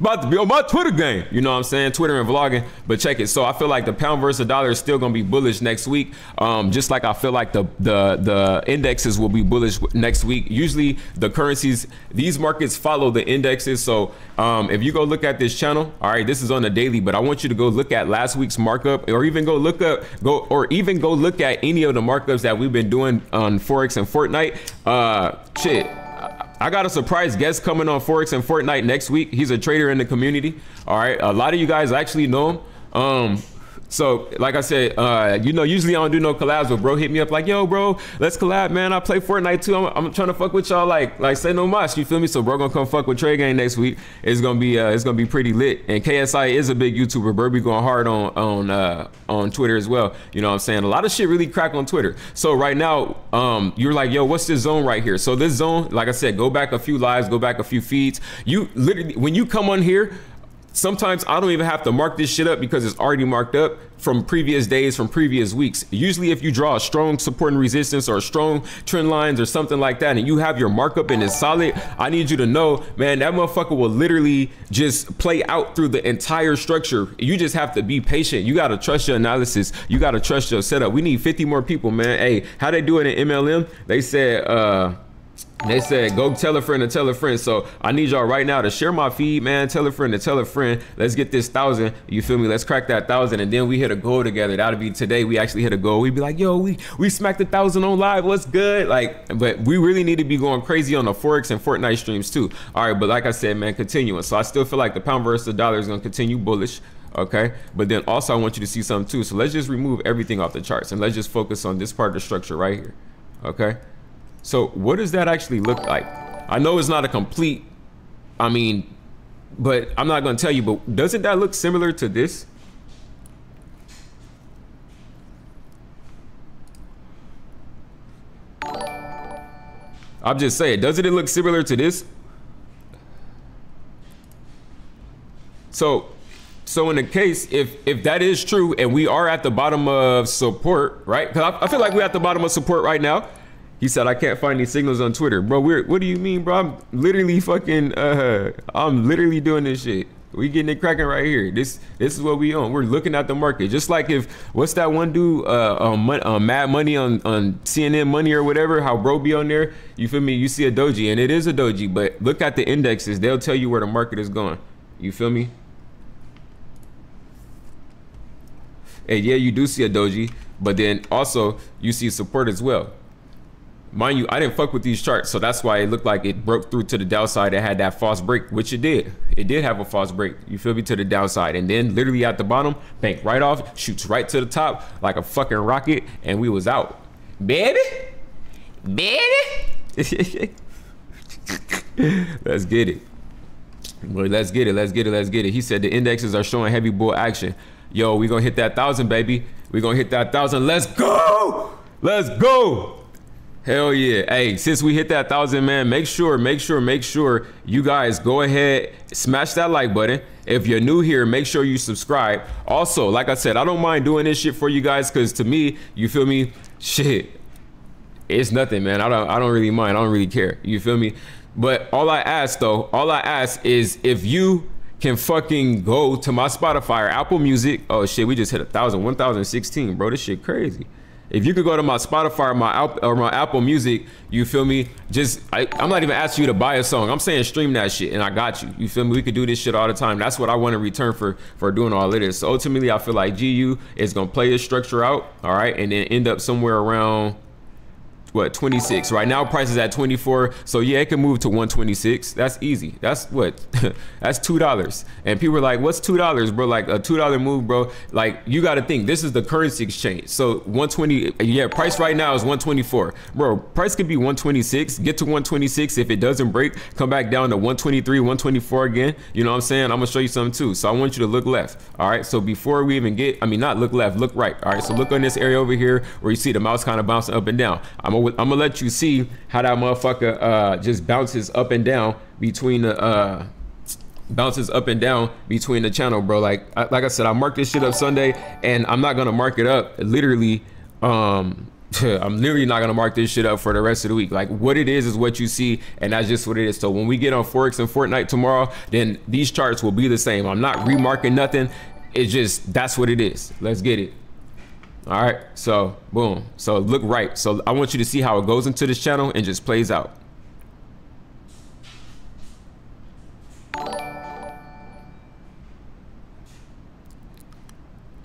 [SPEAKER 1] about to be on my Twitter game. You know what I'm saying? Twitter and vlogging. But check it. So I feel like the pound versus dollar is still gonna be bullish next week. Um, just like I feel like the the the indexes will be bullish next week. Usually the currencies, these markets follow the indexes. So um, if you go look at this channel, all right, this is on the daily, but I want you to go look at last week's markup, or even go look up go or even go look at any of the markups that we've been doing on Forex and Fortnite. Uh, shit. I got a surprise guest coming on Forex and Fortnite next week. He's a trader in the community. All right. A lot of you guys actually know him. Um, so, like I said, uh, you know, usually I don't do no collabs, but bro hit me up like, yo, bro, let's collab, man. I play Fortnite too. I'm, I'm trying to fuck with y'all, like, like say no mas. You feel me? So, bro, gonna come fuck with Trade Gang next week. It's gonna be, uh, it's gonna be pretty lit. And KSI is a big YouTuber. Bro, be going hard on, on, uh, on Twitter as well. You know what I'm saying? A lot of shit really crack on Twitter. So right now, um, you're like, yo, what's this zone right here? So this zone, like I said, go back a few lives, go back a few feeds. You literally, when you come on here, Sometimes I don't even have to mark this shit up because it's already marked up from previous days, from previous weeks. Usually if you draw a strong support and resistance or a strong trend lines or something like that and you have your markup and it's solid, I need you to know, man, that motherfucker will literally just play out through the entire structure. You just have to be patient. You got to trust your analysis. You got to trust your setup. We need 50 more people, man. Hey, how they do it in MLM? They said, uh, they said, go tell a friend to tell a friend. So I need y'all right now to share my feed, man. Tell a friend to tell a friend. Let's get this thousand. You feel me? Let's crack that thousand. And then we hit a goal together. That'll be today. We actually hit a goal. We'd be like, yo, we, we smacked a thousand on live. What's good? Like, but we really need to be going crazy on the Forex and Fortnite streams too. All right. But like I said, man, continuing. So I still feel like the pound versus the dollar is going to continue bullish okay but then also i want you to see something too so let's just remove everything off the charts and let's just focus on this part of the structure right here okay so what does that actually look like? I know it's not a complete, I mean, but I'm not gonna tell you, but doesn't that look similar to this? I'm just saying, doesn't it look similar to this? So, so in the case, if if that is true, and we are at the bottom of support, right? Because I, I feel like we're at the bottom of support right now. He said, I can't find any signals on Twitter. Bro, we're, what do you mean, bro? I'm literally fucking, uh, I'm literally doing this shit. We getting it cracking right here. This this is what we own. We're looking at the market. Just like if what's that one dude uh, uh, Mad Money on on CNN Money or whatever, how bro be on there. You feel me? You see a doji and it is a doji, but look at the indexes. They'll tell you where the market is going. You feel me? And yeah, you do see a doji, but then also you see support as well mind you, I didn't fuck with these charts, so that's why it looked like it broke through to the downside. It had that false break, which it did. It did have a false break. You feel me to the downside, and then literally at the bottom, bank right off, shoots right to the top like a fucking rocket, and we was out, baby, baby. *laughs* let's get it. boy. let's get it. Let's get it. Let's get it. He said the indexes are showing heavy bull action. Yo, we gonna hit that thousand, baby. We gonna hit that thousand. Let's go. Let's go. Hell yeah. Hey, since we hit that thousand, man, make sure, make sure, make sure you guys go ahead, smash that like button. If you're new here, make sure you subscribe. Also, like I said, I don't mind doing this shit for you guys because to me, you feel me? Shit. It's nothing, man. I don't I don't really mind. I don't really care. You feel me? But all I ask though, all I ask is if you can fucking go to my Spotify or Apple Music. Oh shit, we just hit a thousand, 1016, bro. This shit crazy. If you could go to my Spotify or my or my Apple Music, you feel me? Just I, am not even asking you to buy a song. I'm saying stream that shit, and I got you. You feel me? We could do this shit all the time. That's what I want in return for for doing all of this. So ultimately, I feel like GU is gonna play this structure out, all right, and then end up somewhere around what 26 right? Now price is at 24 so yeah it can move to 126 that's easy. That's what *laughs* that's two dollars. And people are like what's two dollars bro? Like a two dollar move bro. Like you got to think this is the currency exchange. So 120 yeah price right now is 124 bro price could be 126 get to 126 if it doesn't break come back down to 123 124 again. You know what i'm saying? I'm gonna show you something too. So i want you to look left all right? So before we even get i mean not look left look right all right? So look on this area over here where you see the mouse kind of bouncing up and down. I'm gonna, I'm gonna let you see how that motherfucker uh just bounces up and down between the uh bounces up and down between the channel bro like I, like i said i marked this shit up sunday and i'm not gonna mark it up literally um *laughs* I'm literally not gonna mark this shit up for the rest of the week. Like what it is is what you see, and that's just what it is. So when we get on Forex and Fortnite tomorrow, then these charts will be the same. I'm not remarking nothing. It's just that's what it is. Let's get it. All right. So boom. So look right. So I want you to see how it goes into this channel and just plays out.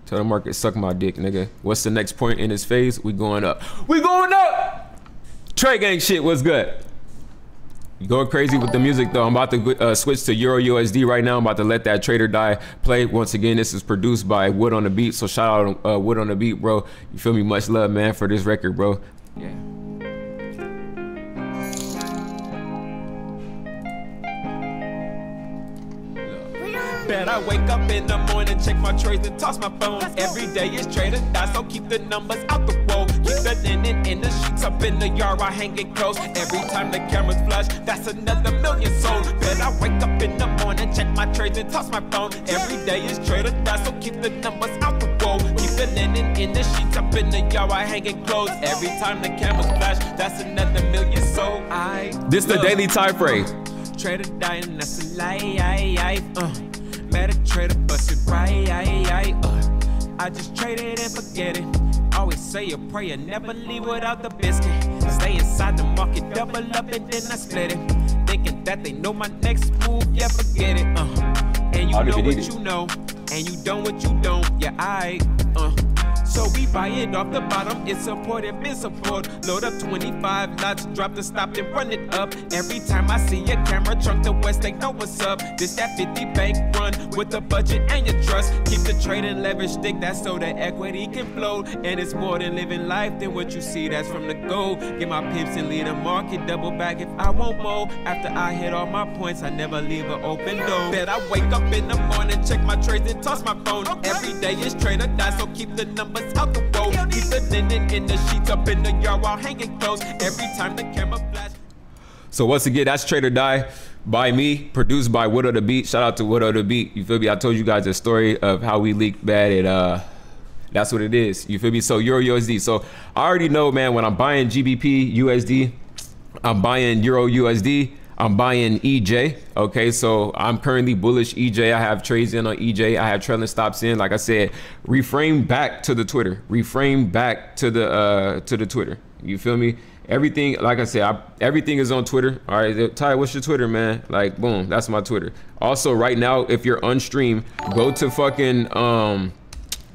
[SPEAKER 1] Tell the market suck my dick, nigga. What's the next point in this phase? We going up. We going up. Trade gang shit. What's good? Going crazy with the music though. I'm about to uh, switch to Euro USD right now. I'm about to let that trader die play. Once again, this is produced by Wood on the Beat. So shout out uh, Wood on the Beat, bro. You feel me? Much love, man, for this record, bro. Yeah.
[SPEAKER 2] Bet I wake up in the morning, check my trades and toss my phone. Every day is trader die, so keep the numbers out the. Keep the linen in the sheets up in the yard while hanging close. Every time the cameras flash, that's another million sold. Bet I wake up in the morning, check my trades and toss my phone. Every day is trader die, so keep the numbers out the. Keep the linen in the sheets up in the yard while hanging close. Every time the cameras flash, that's another million sold. I
[SPEAKER 1] This the daily time frame.
[SPEAKER 2] Trader dying, that's a lie. Uh, met a trader busted right. Uh, I just traded and forget it. Always say a prayer, never leave without the biscuit. Stay inside the market, double up and then I split it. Thinking that they know my next move, yeah, forget it. Uh, and you know what you know, and you don't what you don't. Yeah, I. Uh, so we buy it off the bottom, it's support and been support. Load up 25 lots, drop the stop and run it up. Every time I see a camera truck the west, they know what's up. This that 50 bank run with the budget and your trust. Keep the trade and leverage stick, that's so the equity can flow. And it's more than living life than what you see, that's from the go. Get my pips and lead the market, double back if I want more. After I hit all my points, I never leave an open door. Bet I wake up in the morning, check my trades and toss my phone. Every day is trade or die, so keep the numbers out the road. Keep the linen in the sheets up in the yard while hanging close. Every time the camera flash.
[SPEAKER 1] So once again, that's Trader Die by me, produced by Wood of the Beat. Shout out to Wood of the Beat. You feel me? I told you guys a story of how we leaked bad at uh that's what it is. You feel me? So Euro USD. So I already know, man, when I'm buying GBP USD, I'm buying Euro USD. I'm buying EJ. Okay, so I'm currently bullish EJ. I have trades in on EJ. I have trailing stops in. Like I said, reframe back to the Twitter. Reframe back to the uh to the Twitter. You feel me? Everything, like I said, I, everything is on Twitter. All right, Ty, what's your Twitter, man? Like, boom, that's my Twitter. Also, right now, if you're on stream, go to fucking um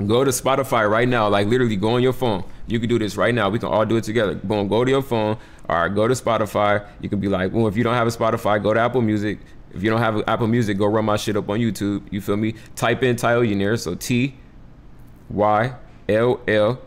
[SPEAKER 1] Go to Spotify right now. Like literally, go on your phone. You can do this right now. We can all do it together. Boom, go to your phone. All right, go to Spotify. You can be like, well, if you don't have a Spotify, go to Apple Music. If you don't have Apple Music, go run my shit up on YouTube. You feel me? Type in Tyllionaire. So T Y L L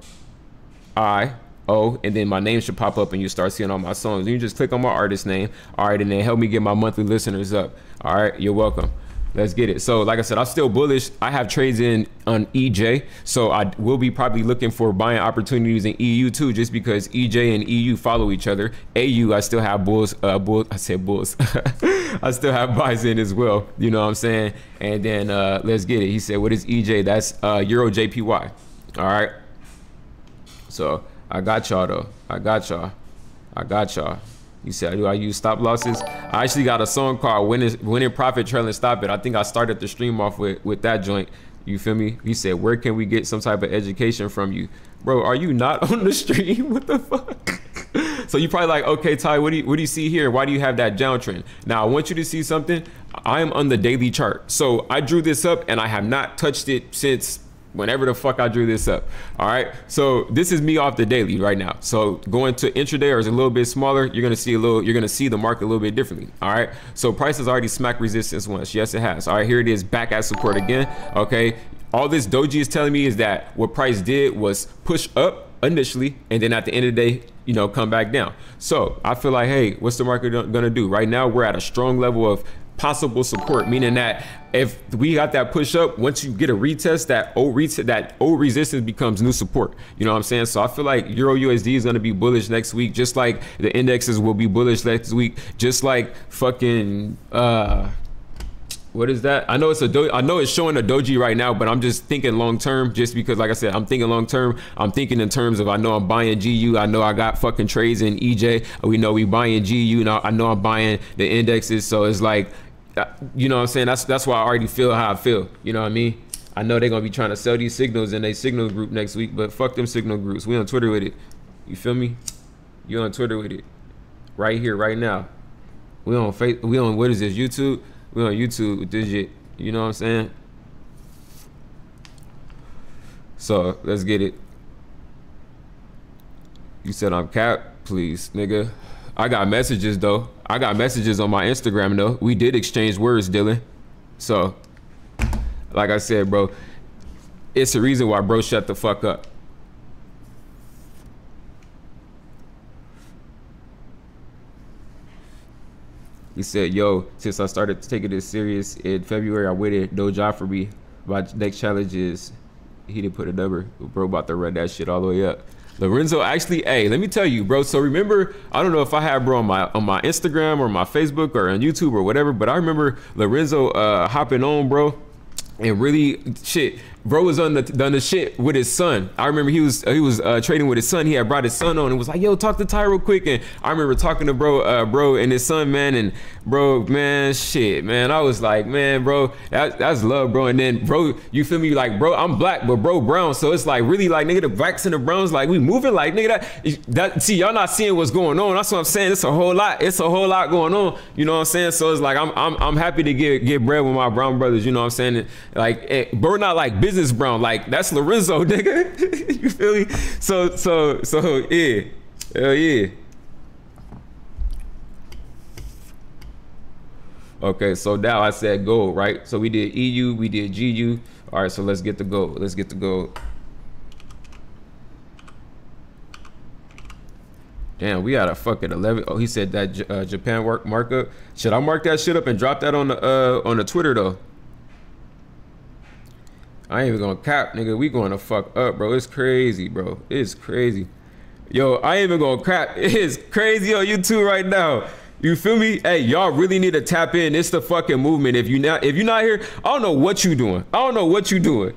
[SPEAKER 1] I O, and then my name should pop up and you start seeing all my songs. You just click on my artist name. All right, and then help me get my monthly listeners up. All right, you're welcome. Let's get it. So, like I said, I'm still bullish. I have trades in on EJ, so I will be probably looking for buying opportunities in EU too, just because EJ and EU follow each other. AU, I still have bulls. Uh, bulls. I said bulls. *laughs* I still have buys in as well. You know what I'm saying? And then uh, let's get it. He said, "What is EJ? That's uh, Euro JPY." All right. So I got y'all though. I got y'all. I got y'all. You said, do I use stop losses? I actually got a song called Winning, Winning Profit Trailing Stop It. I think I started the stream off with, with that joint. You feel me? He said, where can we get some type of education from you? Bro, are you not *laughs* on the stream? *laughs* What the fuck? *laughs* so you probably like, okay, Ty, what do you what do you see here? Why do you have that downtrend? Now I want you to see something. I am on the daily chart. So I drew this up and I have not touched it since whenever the fuck I drew this up. All right. So this is me off the daily right now. So going to intraday or is a little bit smaller, you're gonna see a little, you're gonna see the market a little bit differently. All right. So price has already smacked resistance once. Yes, it has. All right. Here it is back at support again. Okay. All this doji is telling me is that what price did was push up initially, and then at the end of the day, you know, come back down. So I feel like, hey, what's the market gonna do? Right now, we're at a strong level of possible support, meaning that if we got that push up, once you get a retest, that old retest, that old resistance becomes new support. You know what I'm saying? So I feel like Euro USD is gonna be bullish next week, just like the indexes will be bullish next week, just like fucking uh what is that? I know it's a do- I know it's showing a doji right now, but I'm just thinking long term. Just because, like I said, I'm thinking long term. I'm thinking in terms of I know I'm buying GU. I know I got fucking trades in EJ. We know we buying GU. Now I know I'm buying the indexes. So it's like, you know what I'm saying? That's that's why I already feel how I feel. You know what I mean? I know they're gonna be trying to sell these signals in a signal group next week, but fuck them signal groups. We on Twitter with it. You feel me? You on Twitter with it? Right here, right now. We on face. We on what is this? YouTube we on YouTube with this shit. You know what I'm saying? So let's get it. You said I'm cap, please, nigga. I got messages though. I got messages on my Instagram though. We did exchange words, Dylan. So, like I said, bro, it's the reason why bro shut the fuck up. He said, "Yo, since I started taking this serious in February, I waited no job for me. My next challenge is he didn't put a number. Bro, about to run that shit all the way up." Lorenzo, actually, hey, let me tell you, bro. So remember, I don't know if I had bro on my on my Instagram or my Facebook or on YouTube or whatever, but I remember Lorenzo uh, hopping on, bro, and really shit bro was on the done the shit with his son. I remember he was he was uh, trading with his son. He had brought his son on and was like, "Yo, talk to Ty real quick." And I remember talking to bro, uh, bro, and his son, man, and bro, man, shit, man. I was like, man, bro, that, that's love, bro. And then, bro, you feel me? Like, bro, I'm black, but bro, brown. So it's like really like nigga, the blacks and the browns, like we moving like nigga. That that see, y'all not seeing what's going on. That's what I'm saying. It's a whole lot. It's a whole lot going on. You know what I'm saying? So it's like I'm I'm I'm happy to get get bread with my brown brothers. You know what I'm saying? Like, eh, but we're not like business brown, like that's Lorenzo, *laughs* nigga. you feel me? So so so yeah, hell yeah. Okay, so now I said gold, right? So we did EU, we did GU. All right, so let's get the gold. Let's get the gold. Damn, we had a fucking 11. Oh, he said that uh, Japan work markup. Should I mark that shit up and drop that on the uh, on the Twitter though? I ain't even gonna cap, nigga. We going to fuck up, bro. It's crazy, bro. It's crazy. Yo, I ain't even gonna crap. *laughs* It's crazy on YouTube right now. You feel me? Hey, y'all really need to tap in. It's the fucking movement. If you not, if you're not here, I don't know what you doing. I don't know what you doing.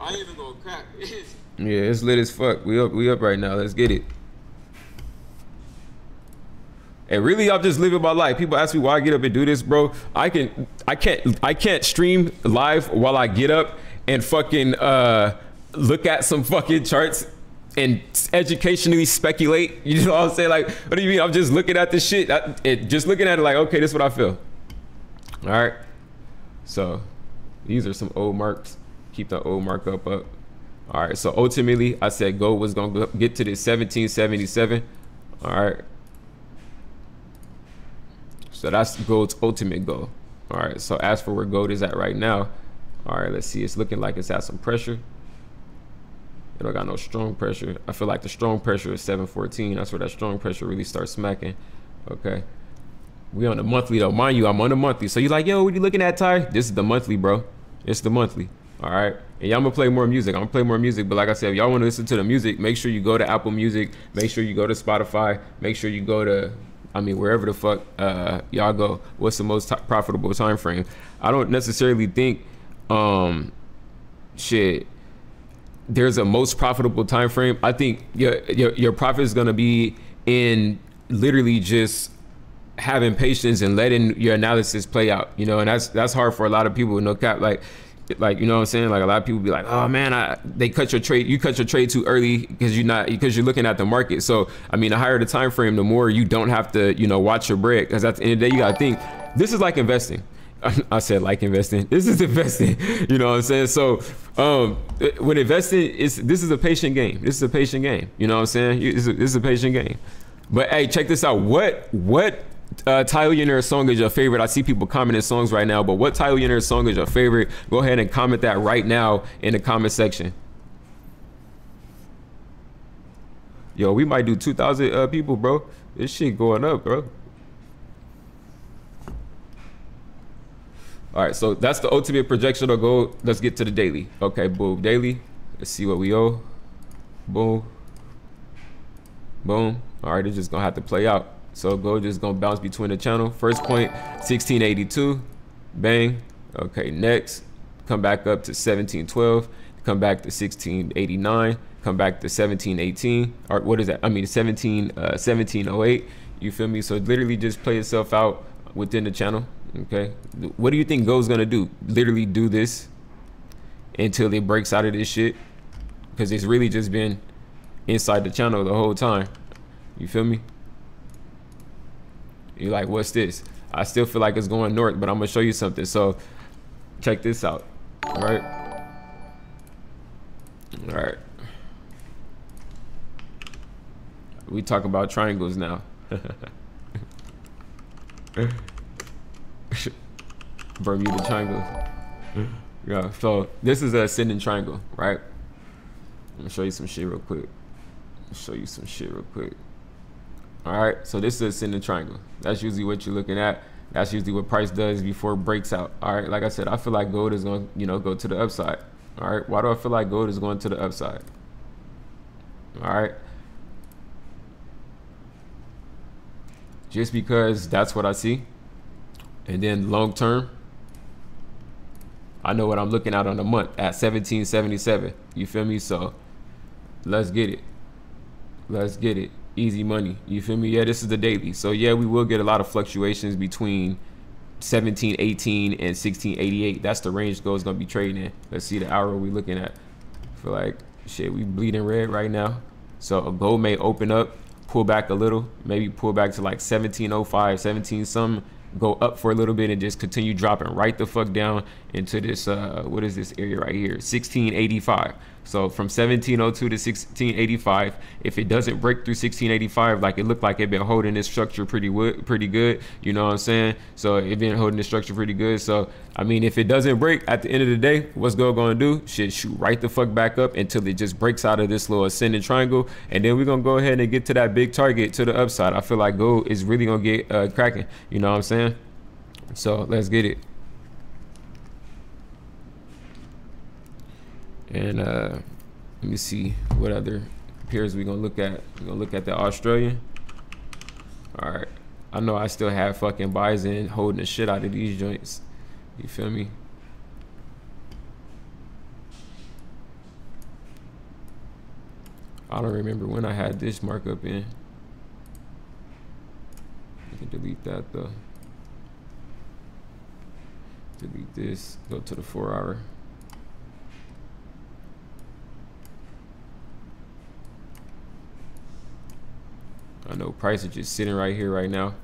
[SPEAKER 1] I ain't even gonna crap. It's *laughs* yeah, it's lit as fuck. We up, we up right now. Let's get it. And really, I'm just living my life. People ask me why I get up and do this, bro. I can, I can't, I can't stream live while I get up and fucking uh, look at some fucking charts and educationally speculate. *laughs* You know what I'm saying? Like, what do you mean? I'm just looking at this shit. I, it, just looking at it like, okay, this is what I feel. All right. So these are some old marks. Keep the old mark up. All right. So ultimately, I said gold was gonna get to this 1777. All right. So that's gold's ultimate goal. All right. So as for where gold is at right now, all right, let's see. It's looking like it's at some pressure. It don't got no strong pressure. I feel like the strong pressure is 714. That's where that strong pressure really starts smacking. Okay. We on the monthly though. Mind you, I'm on the monthly. So you like, yo, what you looking at, Ty? This is the monthly, bro. It's the monthly. All right. And y'all gonna play more music. I'm gonna play more music. But like I said, if y'all wanna listen to the music, make sure you go to Apple Music. Make sure you go to Spotify. Make sure you go to I mean, wherever the fuck uh, y'all go, what's the most profitable time frame? I don't necessarily think um shit. There's a most profitable time frame i think your your, your profit is going to be in literally just having patience and letting your analysis play out you know and that's that's hard for a lot of people with no cap. Like like you know what I'm saying? Like a lot of people be like oh man I, they cut your trade you cut your trade too early because you're not because you're looking at the market. So I mean the higher the time frame the more you don't have to you know watch your bread because at the end of the day you gotta think this is like investing *laughs* I said like investing. This is investing. *laughs* You know what I'm saying? So um, when investing, is this is a patient game. This is a patient game. You know what I'm saying? This is a, a patient game. But hey, check this out. What what uh, Tyllionaire song is your favorite? I see people commenting songs right now, but what Tyllionaire song is your favorite? Go ahead and comment that right now in the comment section. Yo, we might do 2,000 uh, people, bro. This shit going up, bro. All right, so that's the ultimate projection of gold. Let's get to the daily. Okay, boom, daily. Let's see what we owe. Boom. Boom. All right, it's just gonna have to play out. So gold just gonna bounce between the channel. First point, 1682. Bang. Okay, next. Come back up to 1712. Come back to 1689. Come back to 1718. Or what is that? I mean, 17, uh, 1708. You feel me? So literally just play itself out within the channel. Okay. What do you think Go's gonna do? Literally do this until it breaks out of this shit? Because it's really just been inside the channel the whole time. You feel me? You're like, what's this? I still feel like it's going north, but I'm gonna show you something. So check this out. All right. All right. We talk about triangles now. *laughs* Bermuda Triangle. Yeah, so this is a ascending triangle, right? I'm gonna show you some shit real quick. show you some shit real quick. All right, so this is ascending triangle. That's usually what you're looking at. That's usually what price does before it breaks out. All right, like I said, I feel like gold is to, you know, go to the upside. All right, why do I feel like gold is going to the upside? All right. Just because that's what I see. And then long term, I know what I'm looking at on a month at 1777. You feel me? So let's get it. Let's get it. Easy money. You feel me? Yeah, this is the daily. So yeah, we will get a lot of fluctuations between 1718 and 1688. That's the range gold is gonna be trading in. Let's see the hour we looking at. I feel like shit, we bleeding red right now. So a gold may open up, pull back a little, maybe pull back to like 1705, 17 some go up for a little bit and just continue dropping right the fuck down into this uh what is this area right here? 1685 so from 1702 to 1685 if it doesn't break through 1685 like it looked like it been holding this structure pretty pretty good you know what i'm saying? So it been holding this structure pretty good. So i mean if it doesn't break at the end of the day what's gold gonna do? Shit shoot right the fuck back up until it just breaks out of this little ascending triangle and then we're gonna go ahead and get to that big target to the upside. I feel like gold is really gonna get uh cracking you know what i'm saying? So let's get it. And uh, let me see what other pairs we gonna look at. We're gonna look at the Australian. All right. I know I still have fucking Bison holding the shit out of these joints. You feel me? I don't remember when I had this markup in. I can delete that though delete this, go to the four hour. I know price is just sitting right here right now.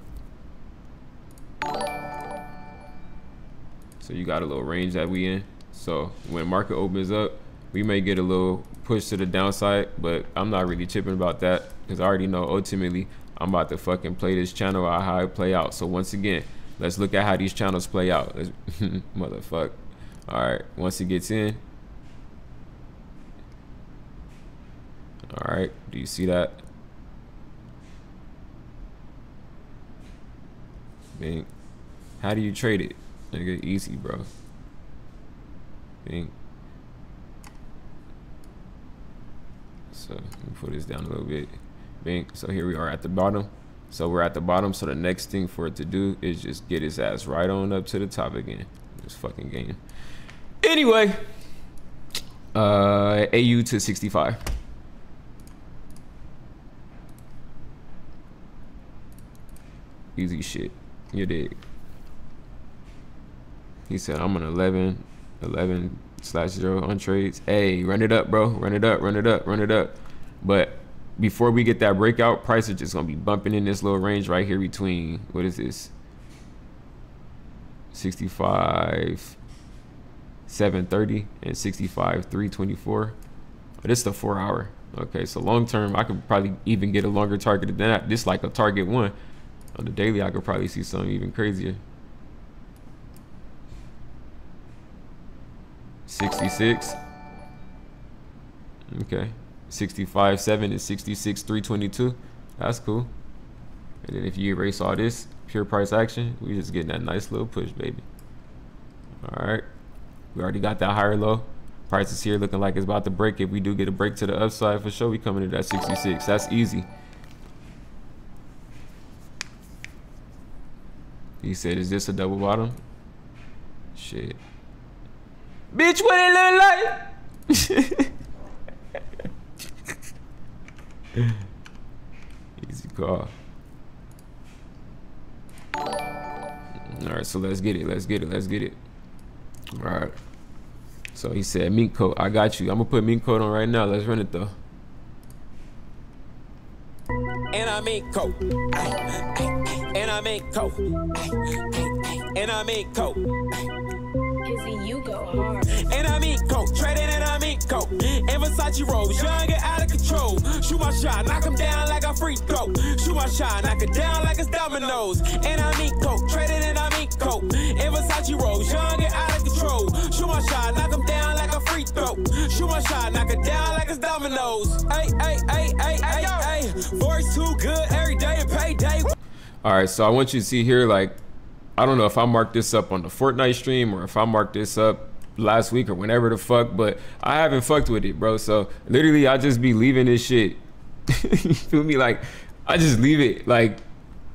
[SPEAKER 1] So you got a little range that we in. So when market opens up, we may get a little push to the downside, but I'm not really chipping about that because I already know ultimately I'm about to fucking play this channel out how it play out. So once again, Let's look at how these channels play out. *laughs* Motherfuck. All right, once it gets in. All right, do you see that? Bing. How do you trade it? Nigga, easy, bro. Bing. So, let me put this down a little bit. Bing. So here we are at the bottom. So we're at the bottom. So the next thing for it to do is just get his ass right on up to the top again. This fucking game. Anyway, uh, AU to 65. Easy shit. You dig. He said, I'm an 11, 11 slash zero on trades. Hey, run it up, bro. Run it up, run it up, run it up. But before we get that breakout, price is just gonna be bumping in this little range right here between what is this? 65 730 and 65 324 this is the four hour okay so long term i could probably even get a longer target than that this like a target one on the daily i could probably see something even crazier 66 okay 65 7 and 66 322 that's cool and then if you erase all this pure price action, we just getting that nice little push, baby. All right. We already got that higher low. Prices here looking like it's about to break. If we do get a break to the upside, for sure, we coming to that 66. That's easy. He said, is this a double bottom? Shit. Bitch, what it look like? *laughs* Easy call. All right, so let's get it. Let's get it. Let's get it. All right. So he said, mink coat. I got you. I'm gonna put mink coat on right now. Let's run it though.
[SPEAKER 2] And I'm in coat. I'm in coat. And I'm in coat.
[SPEAKER 4] Izzy, you go hard.
[SPEAKER 2] And I'm in coat. Trading and I'm in coat. And Versace rolls. Young and out of control. Shoot my shot. Knock him down like a free throw. Shoot my shot. Knock it down like it's dominoes. And I'm in coat. Trading and I'm in coat. And Versace rolls. Young and out of control. Shoot my shot. Knock him down like a free throw. Shoot my shot. Knock it down like it's dominoes. Hey, hey, hey, hey, hey, hey. Voice too good every day and payday.
[SPEAKER 1] All right, so I want you to see here, like, I don't know if I marked this up on the Fortnite stream or if I marked this up last week or whenever the fuck, but I haven't fucked with it, bro. So literally, I just be leaving this shit. *laughs* you feel me? Like, I just leave it. Like,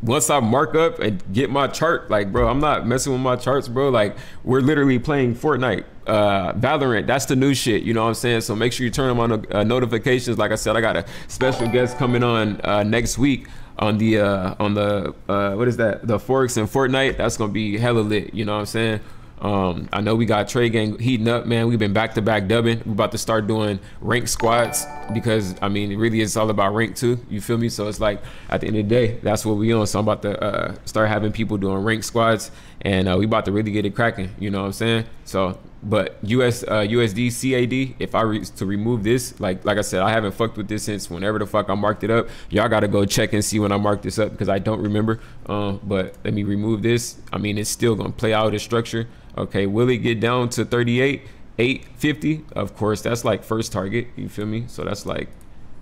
[SPEAKER 1] once I mark up and get my chart, like, bro, I'm not messing with my charts, bro. Like, we're literally playing Fortnite, uh, Valorant. That's the new shit. You know what I'm saying? So make sure you turn on the uh, notifications. Like I said, I got a special guest coming on uh, next week on the uh on the uh what is that? The forex and fortnite that's gonna be hella lit you know what i'm saying? Um i know we got trade gang heating up man. We've been back to back dubbing. We're about to start doing rank squats because i mean really it's all about rank too you feel me? So it's like at the end of the day that's what we on. So i'm about to uh start having people doing rank squats, and uh, we about to really get it cracking you know what i'm saying? So but US uh, USD CAD, if I re to remove this, like like I said, I haven't fucked with this since whenever the fuck I marked it up. Y'all gotta go check and see when I marked this up because I don't remember. Uh, but let me remove this. I mean, it's still gonna play out its structure. Okay, will it get down to 38, 850? Of course, that's like first target. You feel me? So that's like,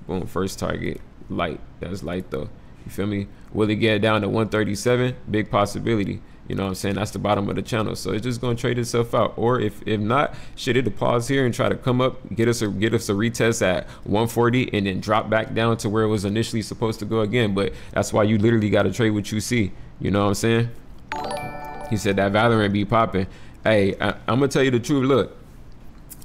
[SPEAKER 1] boom, first target, light. That's light though. You feel me? Will it get down to 137? Big possibility. You know what I'm saying? That's the bottom of the channel. So it's just gonna trade itself out. Or if if not, shit, it'll pause here and try to come up, get us a get us a retest at 140 and then drop back down to where it was initially supposed to go again. But that's why you literally gotta trade what you see. You know what I'm saying? He said that Valorant be popping. Hey, I, I'm gonna tell you the truth. Look,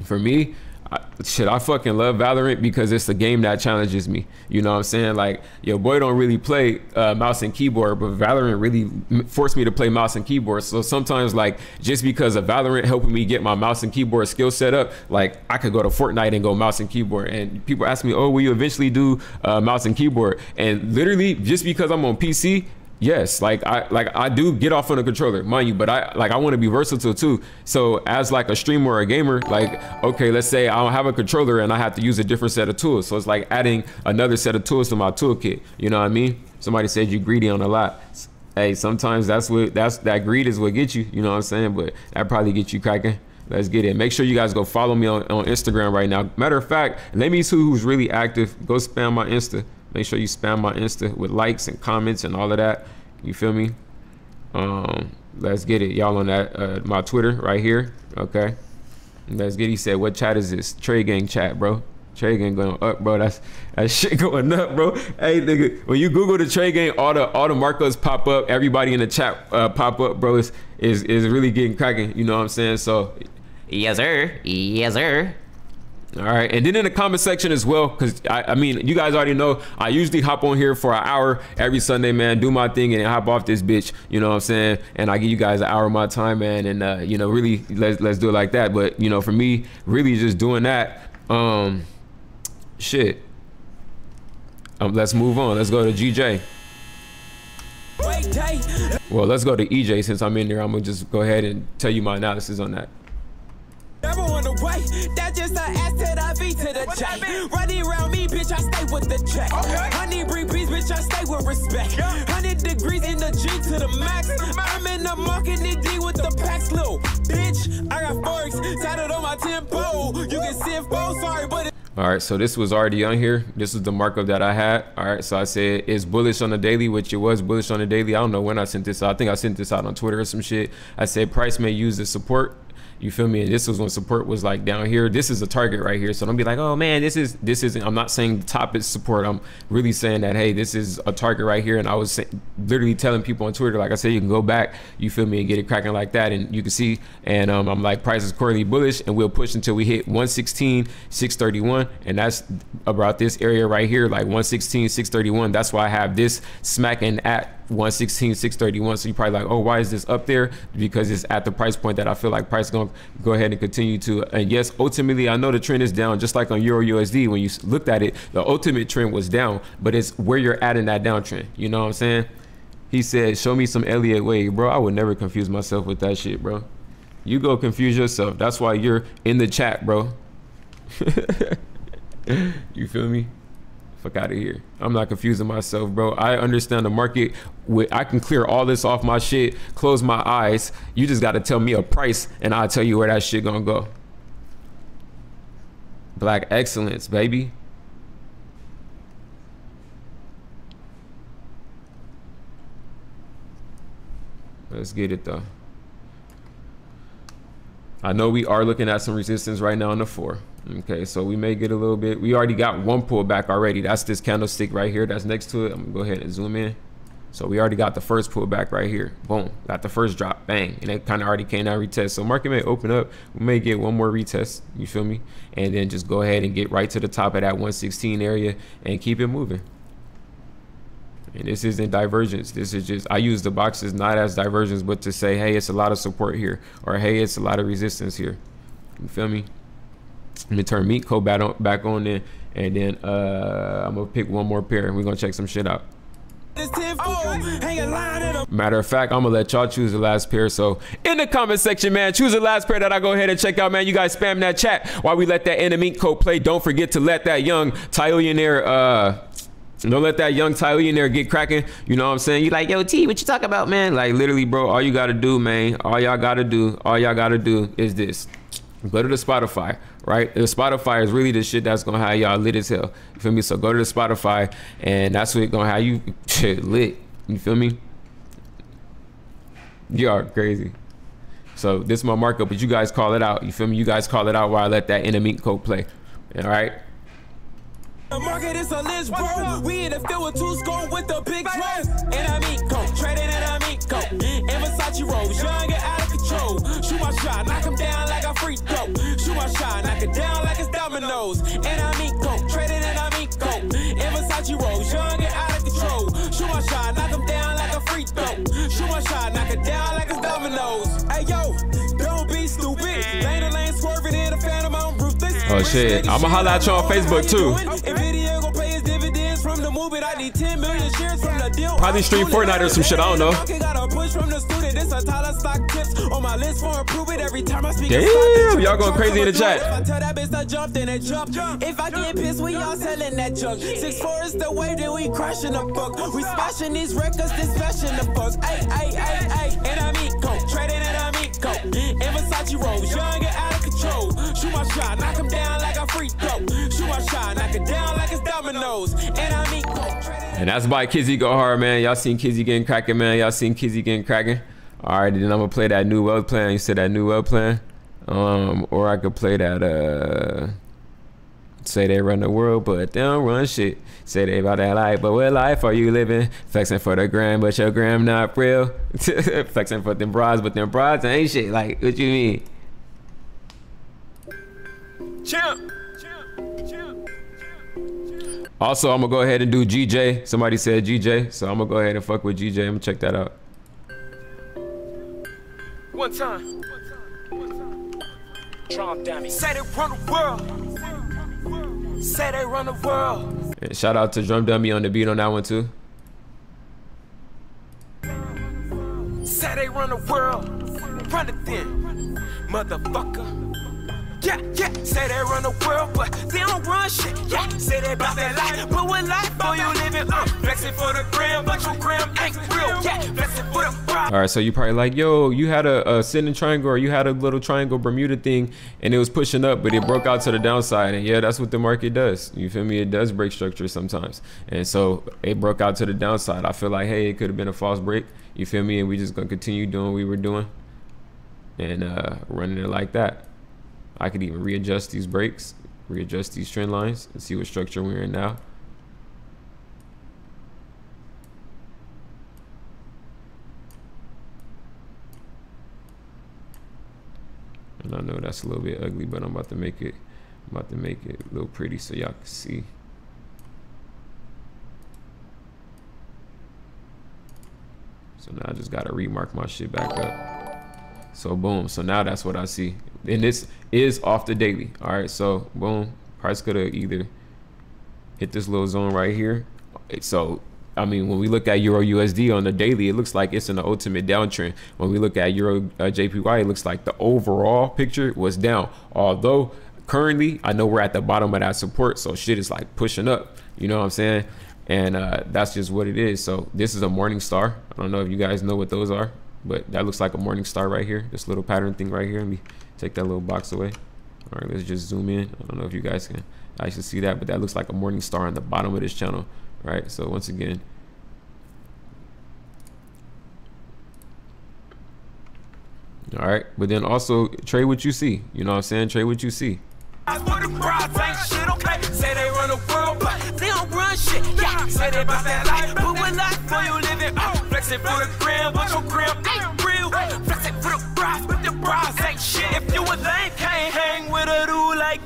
[SPEAKER 1] for me, I, shit, I fucking love Valorant because it's the game that challenges me. You know what I'm saying? Like, your boy don't really play uh, mouse and keyboard, but Valorant really forced me to play mouse and keyboard. So sometimes, like, just because of Valorant helping me get my mouse and keyboard skill set up, like, I could go to Fortnite and go mouse and keyboard. And people ask me, oh, will you eventually do uh, mouse and keyboard? And literally, just because I'm on PC, Yes, like I like I do get off on a controller, mind you, but I like I want to be versatile too. So as like a streamer or a gamer, like okay, let's say I don't have a controller and I have to use a different set of tools. So it's like adding another set of tools to my toolkit. You know what I mean? Somebody said you're greedy on a lot. Hey, sometimes that's what that's that greed is what gets you. You know what I'm saying? But that probably get you cracking. Let's get it. Make sure you guys go follow me on, on Instagram right now. Matter of fact, let me see who's really active. Go spam my Insta. Make sure you spam my Insta with likes and comments and all of that. You feel me? Um, let's get it. Y'all on that uh, my Twitter right here. Okay. Let's get. He said, what chat is this? Trade gang chat, bro. Trade gang going up, bro. That's that *laughs* shit going up, bro. Hey, nigga, when you Google the trade gang, all the all the markers pop up. Everybody in the chat uh, pop up, bro. Is is is really getting cracking. You know what I'm saying? So, yes sir, yes sir. All right, and then in the comment section as well, because I, I, mean, you guys already know I usually hop on here for an hour every Sunday, man, do my thing and hop off this bitch. You know what I'm saying? And I give you guys an hour of my time, man, and uh, you know, really let's let's do it like that. But you know, for me, really just doing that, um, shit. Um, let's move on. Let's go to GJ.
[SPEAKER 2] Wait,
[SPEAKER 3] great day.
[SPEAKER 1] Well, let's go to EJ since I'm in there. I'm gonna just go ahead and tell you my analysis on that.
[SPEAKER 3] Never on the way. That's just an S to the V to the J. Running around me, bitch, I stay with the check. Honey bring peace, bitch, I stay with respect. 100 degrees in the G to the max. I'm in the market, in D with the packs, little bitch. I got forks tatted on my tempo. You can see it, sorry, but. It
[SPEAKER 1] All right, so this was already on here. This was the markup that I had. All right, so I said it's bullish on the daily, which it was bullish on the daily. I don't know when I sent this out. I think I sent this out on Twitter or some shit. I said price may use the support you feel me? And this was when support was like down here. This is a target right here. So don't be like, oh man, this is this isn't. I'm not saying the top is support. I'm really saying that hey, this is a target right here. And I was literally telling people on Twitter, like I said, you can go back, you feel me, and get it cracking like that, and you can see. And um, I'm like, price is quarterly bullish, and we'll push until we hit 116, 631, and that's about this area right here, like 116, 631. That's why I have this smacking at 116 631 so you probably like oh why is this up there? Because it's at the price point that i feel like price going to go ahead and continue to and yes ultimately i know the trend is down just like on euro usd when you looked at it the ultimate trend was down but it's where you're at in that downtrend. You know what i'm saying? He said show me some elliott wave bro i would never confuse myself with that shit bro. You go confuse yourself. That's why you're in the chat bro. *laughs* You feel me fuck out of here. I'm not confusing myself, bro. I understand the market. With I can clear all this off my shit, close my eyes. You just got to tell me a price, and I'll tell you where that shit gonna go. Black excellence, baby. Let's get it though. I know we are looking at some resistance right now on the four. Okay, so we may get a little bit. We already got one pullback already. That's this candlestick right here that's next to it. I'm gonna go ahead and zoom in. So we already got the first pullback right here. Boom, got the first drop, bang. And it kind of already came out retest. So market may open up. We may get one more retest, you feel me? And then just go ahead and get right to the top of that 116 area and keep it moving. And this isn't divergence. This is just, I use the boxes not as divergence, but to say, hey, it's a lot of support here. Or hey, it's a lot of resistance here. You feel me? Let me turn mink coat back on, back on there, and then uh, I'm gonna pick one more pair, and we're gonna check some shit out. Matter of fact, I'm gonna let y'all choose the last pair. So in the comment section, man, choose the last pair that I go ahead and check out, man. You guys spam that chat while we let that enemy coat play. Don't forget to let that young Tyllionaire uh don't let that young Tyllionaire get cracking. You know what I'm saying? You like, yo, T, what you talk about, man? Like literally, bro, all you gotta do, man, all y'all gotta do, all y'all gotta do is this. Go to the Spotify, right? The Spotify is really the shit that's gonna have y'all lit as hell. You feel me? So go to the Spotify, and that's what gonna have you *laughs* lit. You feel me? You are crazy. So this is my markup, but you guys call it out. You feel me? You guys call it out while I let that enemy code play. All right.
[SPEAKER 3] The market is a bro. We in the field with two score with the big dress. And I trading and I Versace rolls, young and out of control. Shoot my shot, knock him down like a free throw. Shoot my shot, knock it down like it's dominoes. And I mean, go trading and I mean, go. And Versace rolls, young and out of control. Shoot my shot, knock him down like a free throw. Shoot my shot, knock it down like it's dominoes. Hey yo, don't be stupid. Lane to lane swerving in a phantom, I'm ruthless.
[SPEAKER 1] Oh shit, I'ma holla at y'all on Facebook too. Probably stream Fortnite or some shit, I don't know. Damn, y'all going crazy in the chat.
[SPEAKER 3] If I get pissed, we all selling that junk. Six four is the way that we crushing the book. We smashing these records, this fashion the fucks. Ay, ay, ay, ay. And I mean, go. Trading and I mean, go. In Versace rolls, young and out of control. Shoot my shot, knock him down like a free throw. Shoot my shot, knock it down like it's dominoes. And I go.
[SPEAKER 1] And that's by Kizzy Go Hard, man. Y'all seen Kizzy getting cracking, man. Y'all seen Kizzy getting cracking. All right, then I'm gonna play that new wealth plan. You said that new wealth plan. Um, or I could play that uh say they run the world, but they don't run shit. Say they about that life, but what life are you living? Flexing for the gram, but your gram not real. *laughs* Flexing for them bras, but them broads ain't shit. Like, what you mean?
[SPEAKER 3] Champ.
[SPEAKER 1] Also, I'm gonna go ahead and do GJ. Somebody said GJ, so I'm gonna go ahead and fuck with GJ. I'm gonna check that out.
[SPEAKER 3] One time. Drum Dummy. Say they run the world. Say they run the world.
[SPEAKER 1] And shout out to Drum Dummy on the beat on that one too.
[SPEAKER 2] Say they run the world. Run it then, motherfucker. Yeah, yeah, say they run the world, but they don't run shit. Yeah, say they about that life, but what life you living? Uh, flexing for the gram, but your gram ain't real. Yeah, flexing for the.
[SPEAKER 1] All right, so you probably like, yo, you had a, a sitting triangle or you had a little triangle Bermuda thing and it was pushing up, but it broke out to the downside. And yeah, that's what the market does. You feel me? It does break structure sometimes. And so it broke out to the downside. I feel like, hey, it could have been a false break. You feel me? And we just gonna continue doing what we were doing and uh, running it like that. I could even readjust these breaks, readjust these trend lines and see what structure we're in now. And I know that's a little bit ugly, but I'm about to make it I'm about to make it a little pretty so y'all can see. So now I just gotta remark my shit back up. So boom. So now that's what I see. And this is off the daily. All right. So boom. Price could have either hit this little zone right here. So I mean, when we look at Euro USD on the daily, it looks like it's in the ultimate downtrend. When we look at Euro uh, JPY, it looks like the overall picture was down. Although currently, I know we're at the bottom of that support, so shit is like pushing up. You know what I'm saying? And uh, that's just what it is. So this is a morning star. I don't know if you guys know what those are, but that looks like a morning star right here. This little pattern thing right here. Let me take that little box away. All right, let's just zoom in. I don't know if you guys can actually see that, but that looks like a morning star on the bottom of this channel right? So once again, all right, but then also trade what you see. You know what I'm saying? Trade what you see.
[SPEAKER 2] I bras ain't shit, okay? Say they run the world, but they don't run shit. Yeah, say they about that life flexing for the gram, but your gram ain't real. Flexing for the but the bras ain't shit. If you a lame, can't hang with a dude like me. I be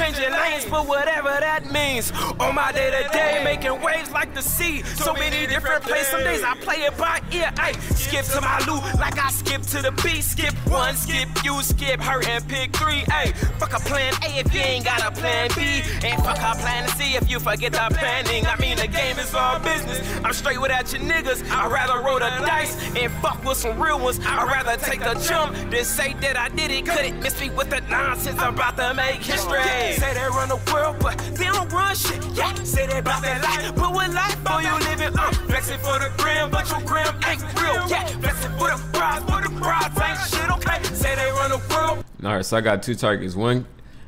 [SPEAKER 2] changing lanes, but whatever that means. On my day to day, making waves like the sea. So many different plays. Some days I play it by ear. I skip to my loot like I skip to the beat. Skip one, skip you, skip her, and pick three. Hey, fuck a plan A if you ain't got a plan B. And fuck a plan C if you forget the planning. I mean, the game is all business. I'm straight without your niggas. I'd rather roll the dice and fuck with some real ones. I'd rather take a jump than say that I did it. Couldn't miss me with the nonsense. I'm about to make history. Say they run the world, but they don't run shit. Yeah, say they about that life, but what life for you living? Uh, flexing for the gram, but your gram ain't real. Yeah, flexing for the prize, but the prize ain't shit. Okay, say they run the world.
[SPEAKER 1] All right, so I got two targets. One,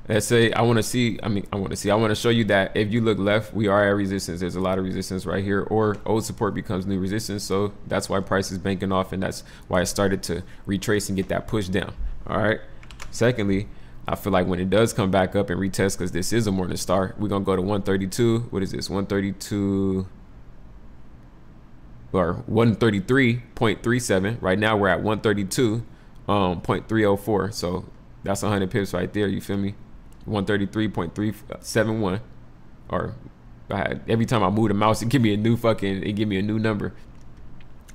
[SPEAKER 1] let's say I want to see. I mean, I want to see. I want to show you that if you look left, we are at resistance. There's a lot of resistance right here, or old support becomes new resistance. So that's why price is banking off, and that's why it started to retrace and get that push down. All right. Secondly, I feel like when it does come back up and retest, because this is a morning star, we're gonna go to 132. What is this? 132 or 133.37. Right now we're at 132 um 0.304. So that's 100 pips right there. You feel me? 133.371. Or I every time I move the mouse, it give me a new fucking it give me a new number.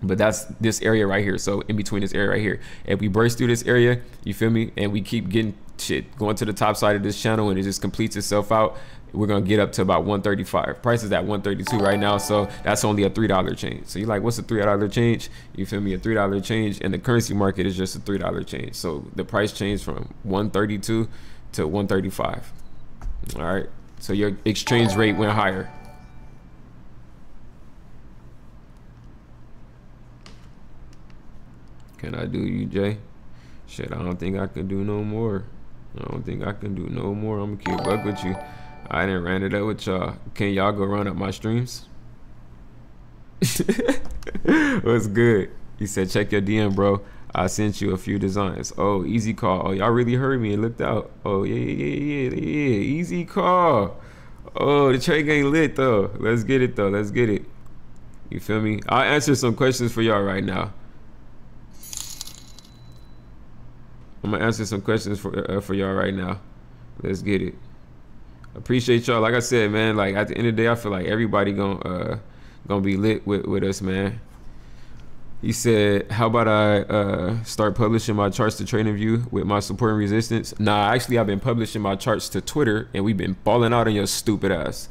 [SPEAKER 1] But that's this area right here. So in between this area right here, if we burst through this area, you feel me, and we keep getting shit going to the top side of this channel and it just completes itself out we're gonna get up to about 135 price is at 132 right now so that's only a three dollar change. So you're like what's a three dollar change? You feel me? A three dollar change and the currency market is just a three dollar change. So the price changed from 132 to 135 all right? So your exchange rate went higher. Can i do you jay? Shit i don't think i can do no more I don't think I can do no more. I'm gonna keep buck with you. I didn't ran it up with y'all. Can y'all go run up my streams? *laughs* What's good? He said, check your DM, bro. I sent you a few designs. Oh, easy call. Oh, y'all really heard me and looked out. Oh, yeah, yeah, yeah, yeah, yeah. Easy call. Oh, the trade game lit though. Let's get it though. Let's get it. You feel me? I'll answer some questions for y'all right now. I'm gonna answer some questions for uh, for y'all right now. Let's get it. Appreciate y'all. Like I said, man. Like at the end of the day, I feel like everybody gonna uh, gonna be lit with with us, man. He said, "How about I uh, start publishing my charts to TradingView with my support and resistance?" Nah, actually, I've been publishing my charts to Twitter, and we've been balling out on your stupid ass.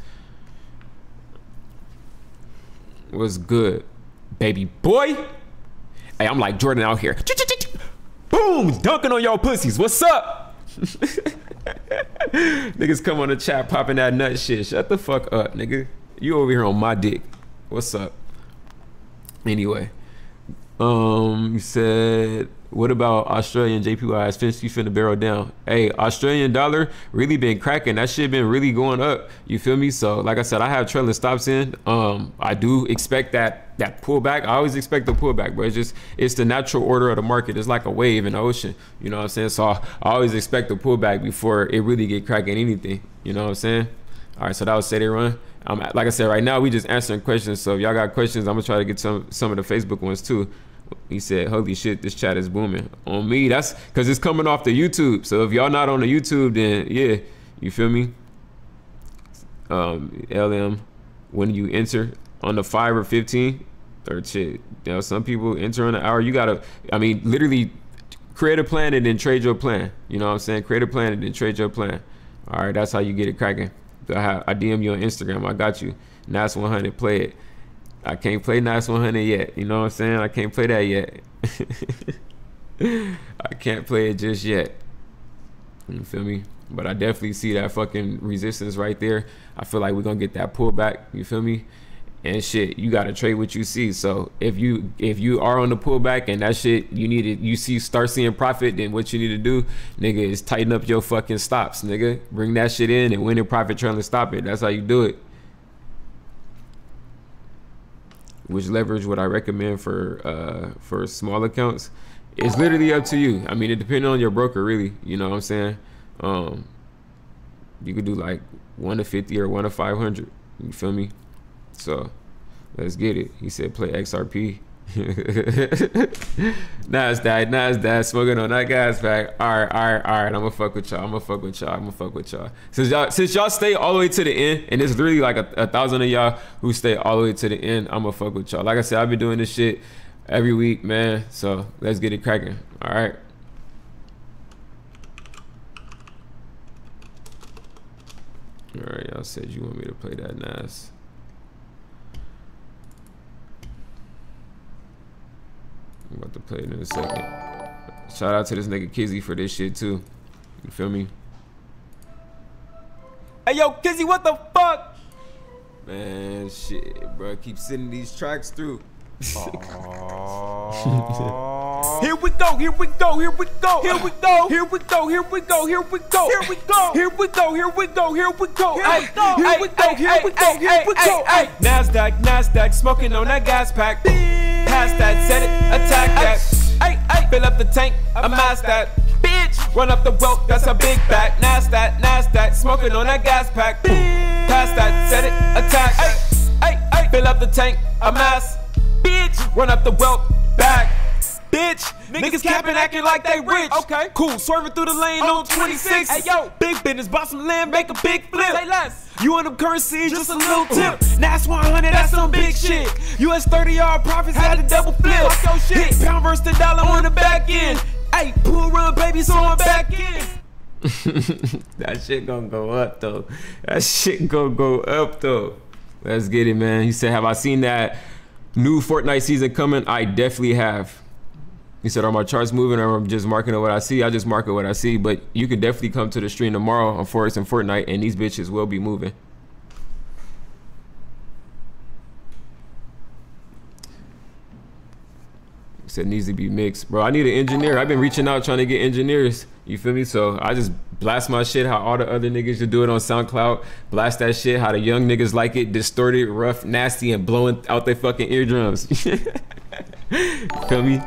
[SPEAKER 1] What's good, baby boy? Hey, I'm like Jordan out here. Boom, dunking on y'all pussies. What's up? *laughs* Niggas come on the chat popping that nut shit. Shut the fuck up, nigga. You over here on my dick. What's up? Anyway, um, you said what about Australian JPY? Is Finsky finna barrel down? Hey, Australian dollar really been cracking. That shit been really going up. You feel me? So, like I said, I have trailing stops in. Um, I do expect that that pullback. I always expect the pullback, but it's just it's the natural order of the market. It's like a wave in the ocean. You know what I'm saying? So I, I always expect the pullback before it really get cracking anything. You know what I'm saying? All right, so that was Steady Run. Um, like I said, right now we just answering questions. So if y'all got questions, I'm gonna try to get some some of the Facebook ones too. He said, "Holy shit, this chat is booming." On me, that's because it's coming off the YouTube. So if y'all not on the YouTube, then yeah, you feel me? Um, LM, when you enter on the five or fifteen, or shit, you know, some people enter on the hour. You gotta, I mean, literally create a plan and then trade your plan. You know what I'm saying? Create a plan and then trade your plan. All right, that's how you get it cracking. I, I DM you on Instagram. I got you. Nas 100, play it. I can't play Nice 100 yet. You know what I'm saying? I can't play that yet. *laughs* I can't play it just yet. You feel me? But I definitely see that fucking resistance right there. I feel like we're gonna get that pullback. You feel me? And shit, you gotta trade what you see. So if you if you are on the pullback and that shit you need it, you see start seeing profit, then what you need to do, nigga, is tighten up your fucking stops, nigga. Bring that shit in and win in profit trying to stop it. That's how you do it. Which leverage would I recommend for uh, for small accounts? It's literally up to you. I mean, it depends on your broker, really. You know what I'm saying? Um, you could do like one to fifty or one to five hundred. You feel me? So let's get it. He said play XRP. *laughs* Nasdaq, Nasdaq, smoking on that gas pack. All right, all right, all right. I'm gonna fuck with y'all. I'm gonna fuck with y'all. I'm gonna fuck with y'all. Since y'all, since y'all stay all the way to the end, and it's literally like a, a thousand of y'all who stay all the way to the end, I'm gonna fuck with y'all. Like I said, I've been doing this shit every week, man. So let's get it cracking. All right. All right, y'all said you want me to play that Nas. I'm about to play it in a second. Shout out to this nigga Kizzy for this shit too. You feel me?
[SPEAKER 2] Hey yo, Kizzy, what the fuck?
[SPEAKER 1] Man, shit, bro. Keep sending these tracks through. *laughs*
[SPEAKER 2] Here we go, here we go, here we go, here we go, here we go, here we go, here we go, here we go, here we go, here we go, here we go, here we go, here we go, here we go, here we go. Nasdaq, Nasdaq, smoking on that gas pack. Pass that, set it, attack that. Fill up the tank, amass that. Bitch, run up the wealth, that's a big back. Nasdaq, Nasdaq, smoking on that gas pack. Pass that, set it, attack. Hey, fill up the tank, amass. Bitch, run up the wealth, back. Bitch, niggas capping, acting like they rich. Okay, cool, swerving through the lane oh, on 26. Hey yo, big business, buy some land, make a big flip. Say less. You on them currencies, just a little tip. Nas 100, that's some big shit. US 30 yard profits had a double flip. Hit pound versus the dollar on the back end. Hey, pool run, baby, so I'm back in. *laughs*
[SPEAKER 1] that shit gonna go up though. That shit gonna go up though. Let's get it, man. He said, "Have I seen that new Fortnite season coming?" I definitely have. He said, "Are my charts moving, or I'm just marking what I see?" I just market what I see, but you can definitely come to the stream tomorrow on Forex and Fortnite, and these bitches will be moving. Said needs to be mixed, bro. I need an engineer. I've been reaching out trying to get engineers. You feel me? So I just blast my shit how all the other niggas should do it on SoundCloud. Blast that shit how the young niggas like it, distorted, rough, nasty, and blowing out their fucking eardrums. *laughs* feel me?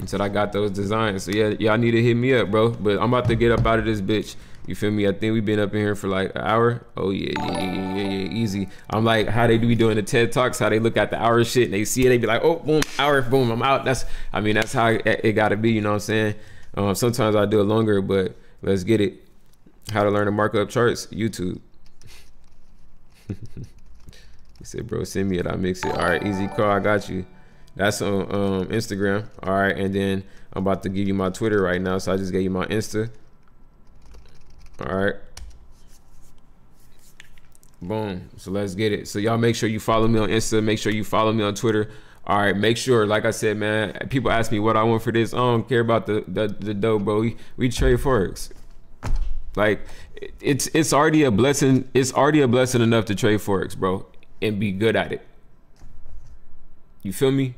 [SPEAKER 1] He said I got those designs. So yeah, y'all need to hit me up, bro. But I'm about to get up out of this bitch. You feel me? I think we've been up in here for like an hour. Oh yeah, yeah, yeah, yeah, yeah, easy. I'm like, how they do be doing the TED talks? How they look at the hour shit and they see it, they be like, oh, boom, hour, boom, I'm out. That's, I mean, that's how it, it got to be. You know what I'm saying? Um, sometimes I do it longer, but let's get it. How to learn to mark up charts? YouTube. *laughs* he said, bro, send me it. I mix it. All right, easy call. I got you. That's on um, Instagram. All right, and then I'm about to give you my Twitter right now. So I just gave you my Insta. All right. Boom. So let's get it. So y'all make sure you follow me on Insta. Make sure you follow me on Twitter. All right. Make sure, like I said, man. People ask me what I want for this. I don't care about the the, the dough, bro. We, we trade forex. Like it's it's already a blessing. It's already a blessing enough to trade forex, bro, and be good at it. You feel me?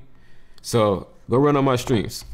[SPEAKER 1] So go run on my streams.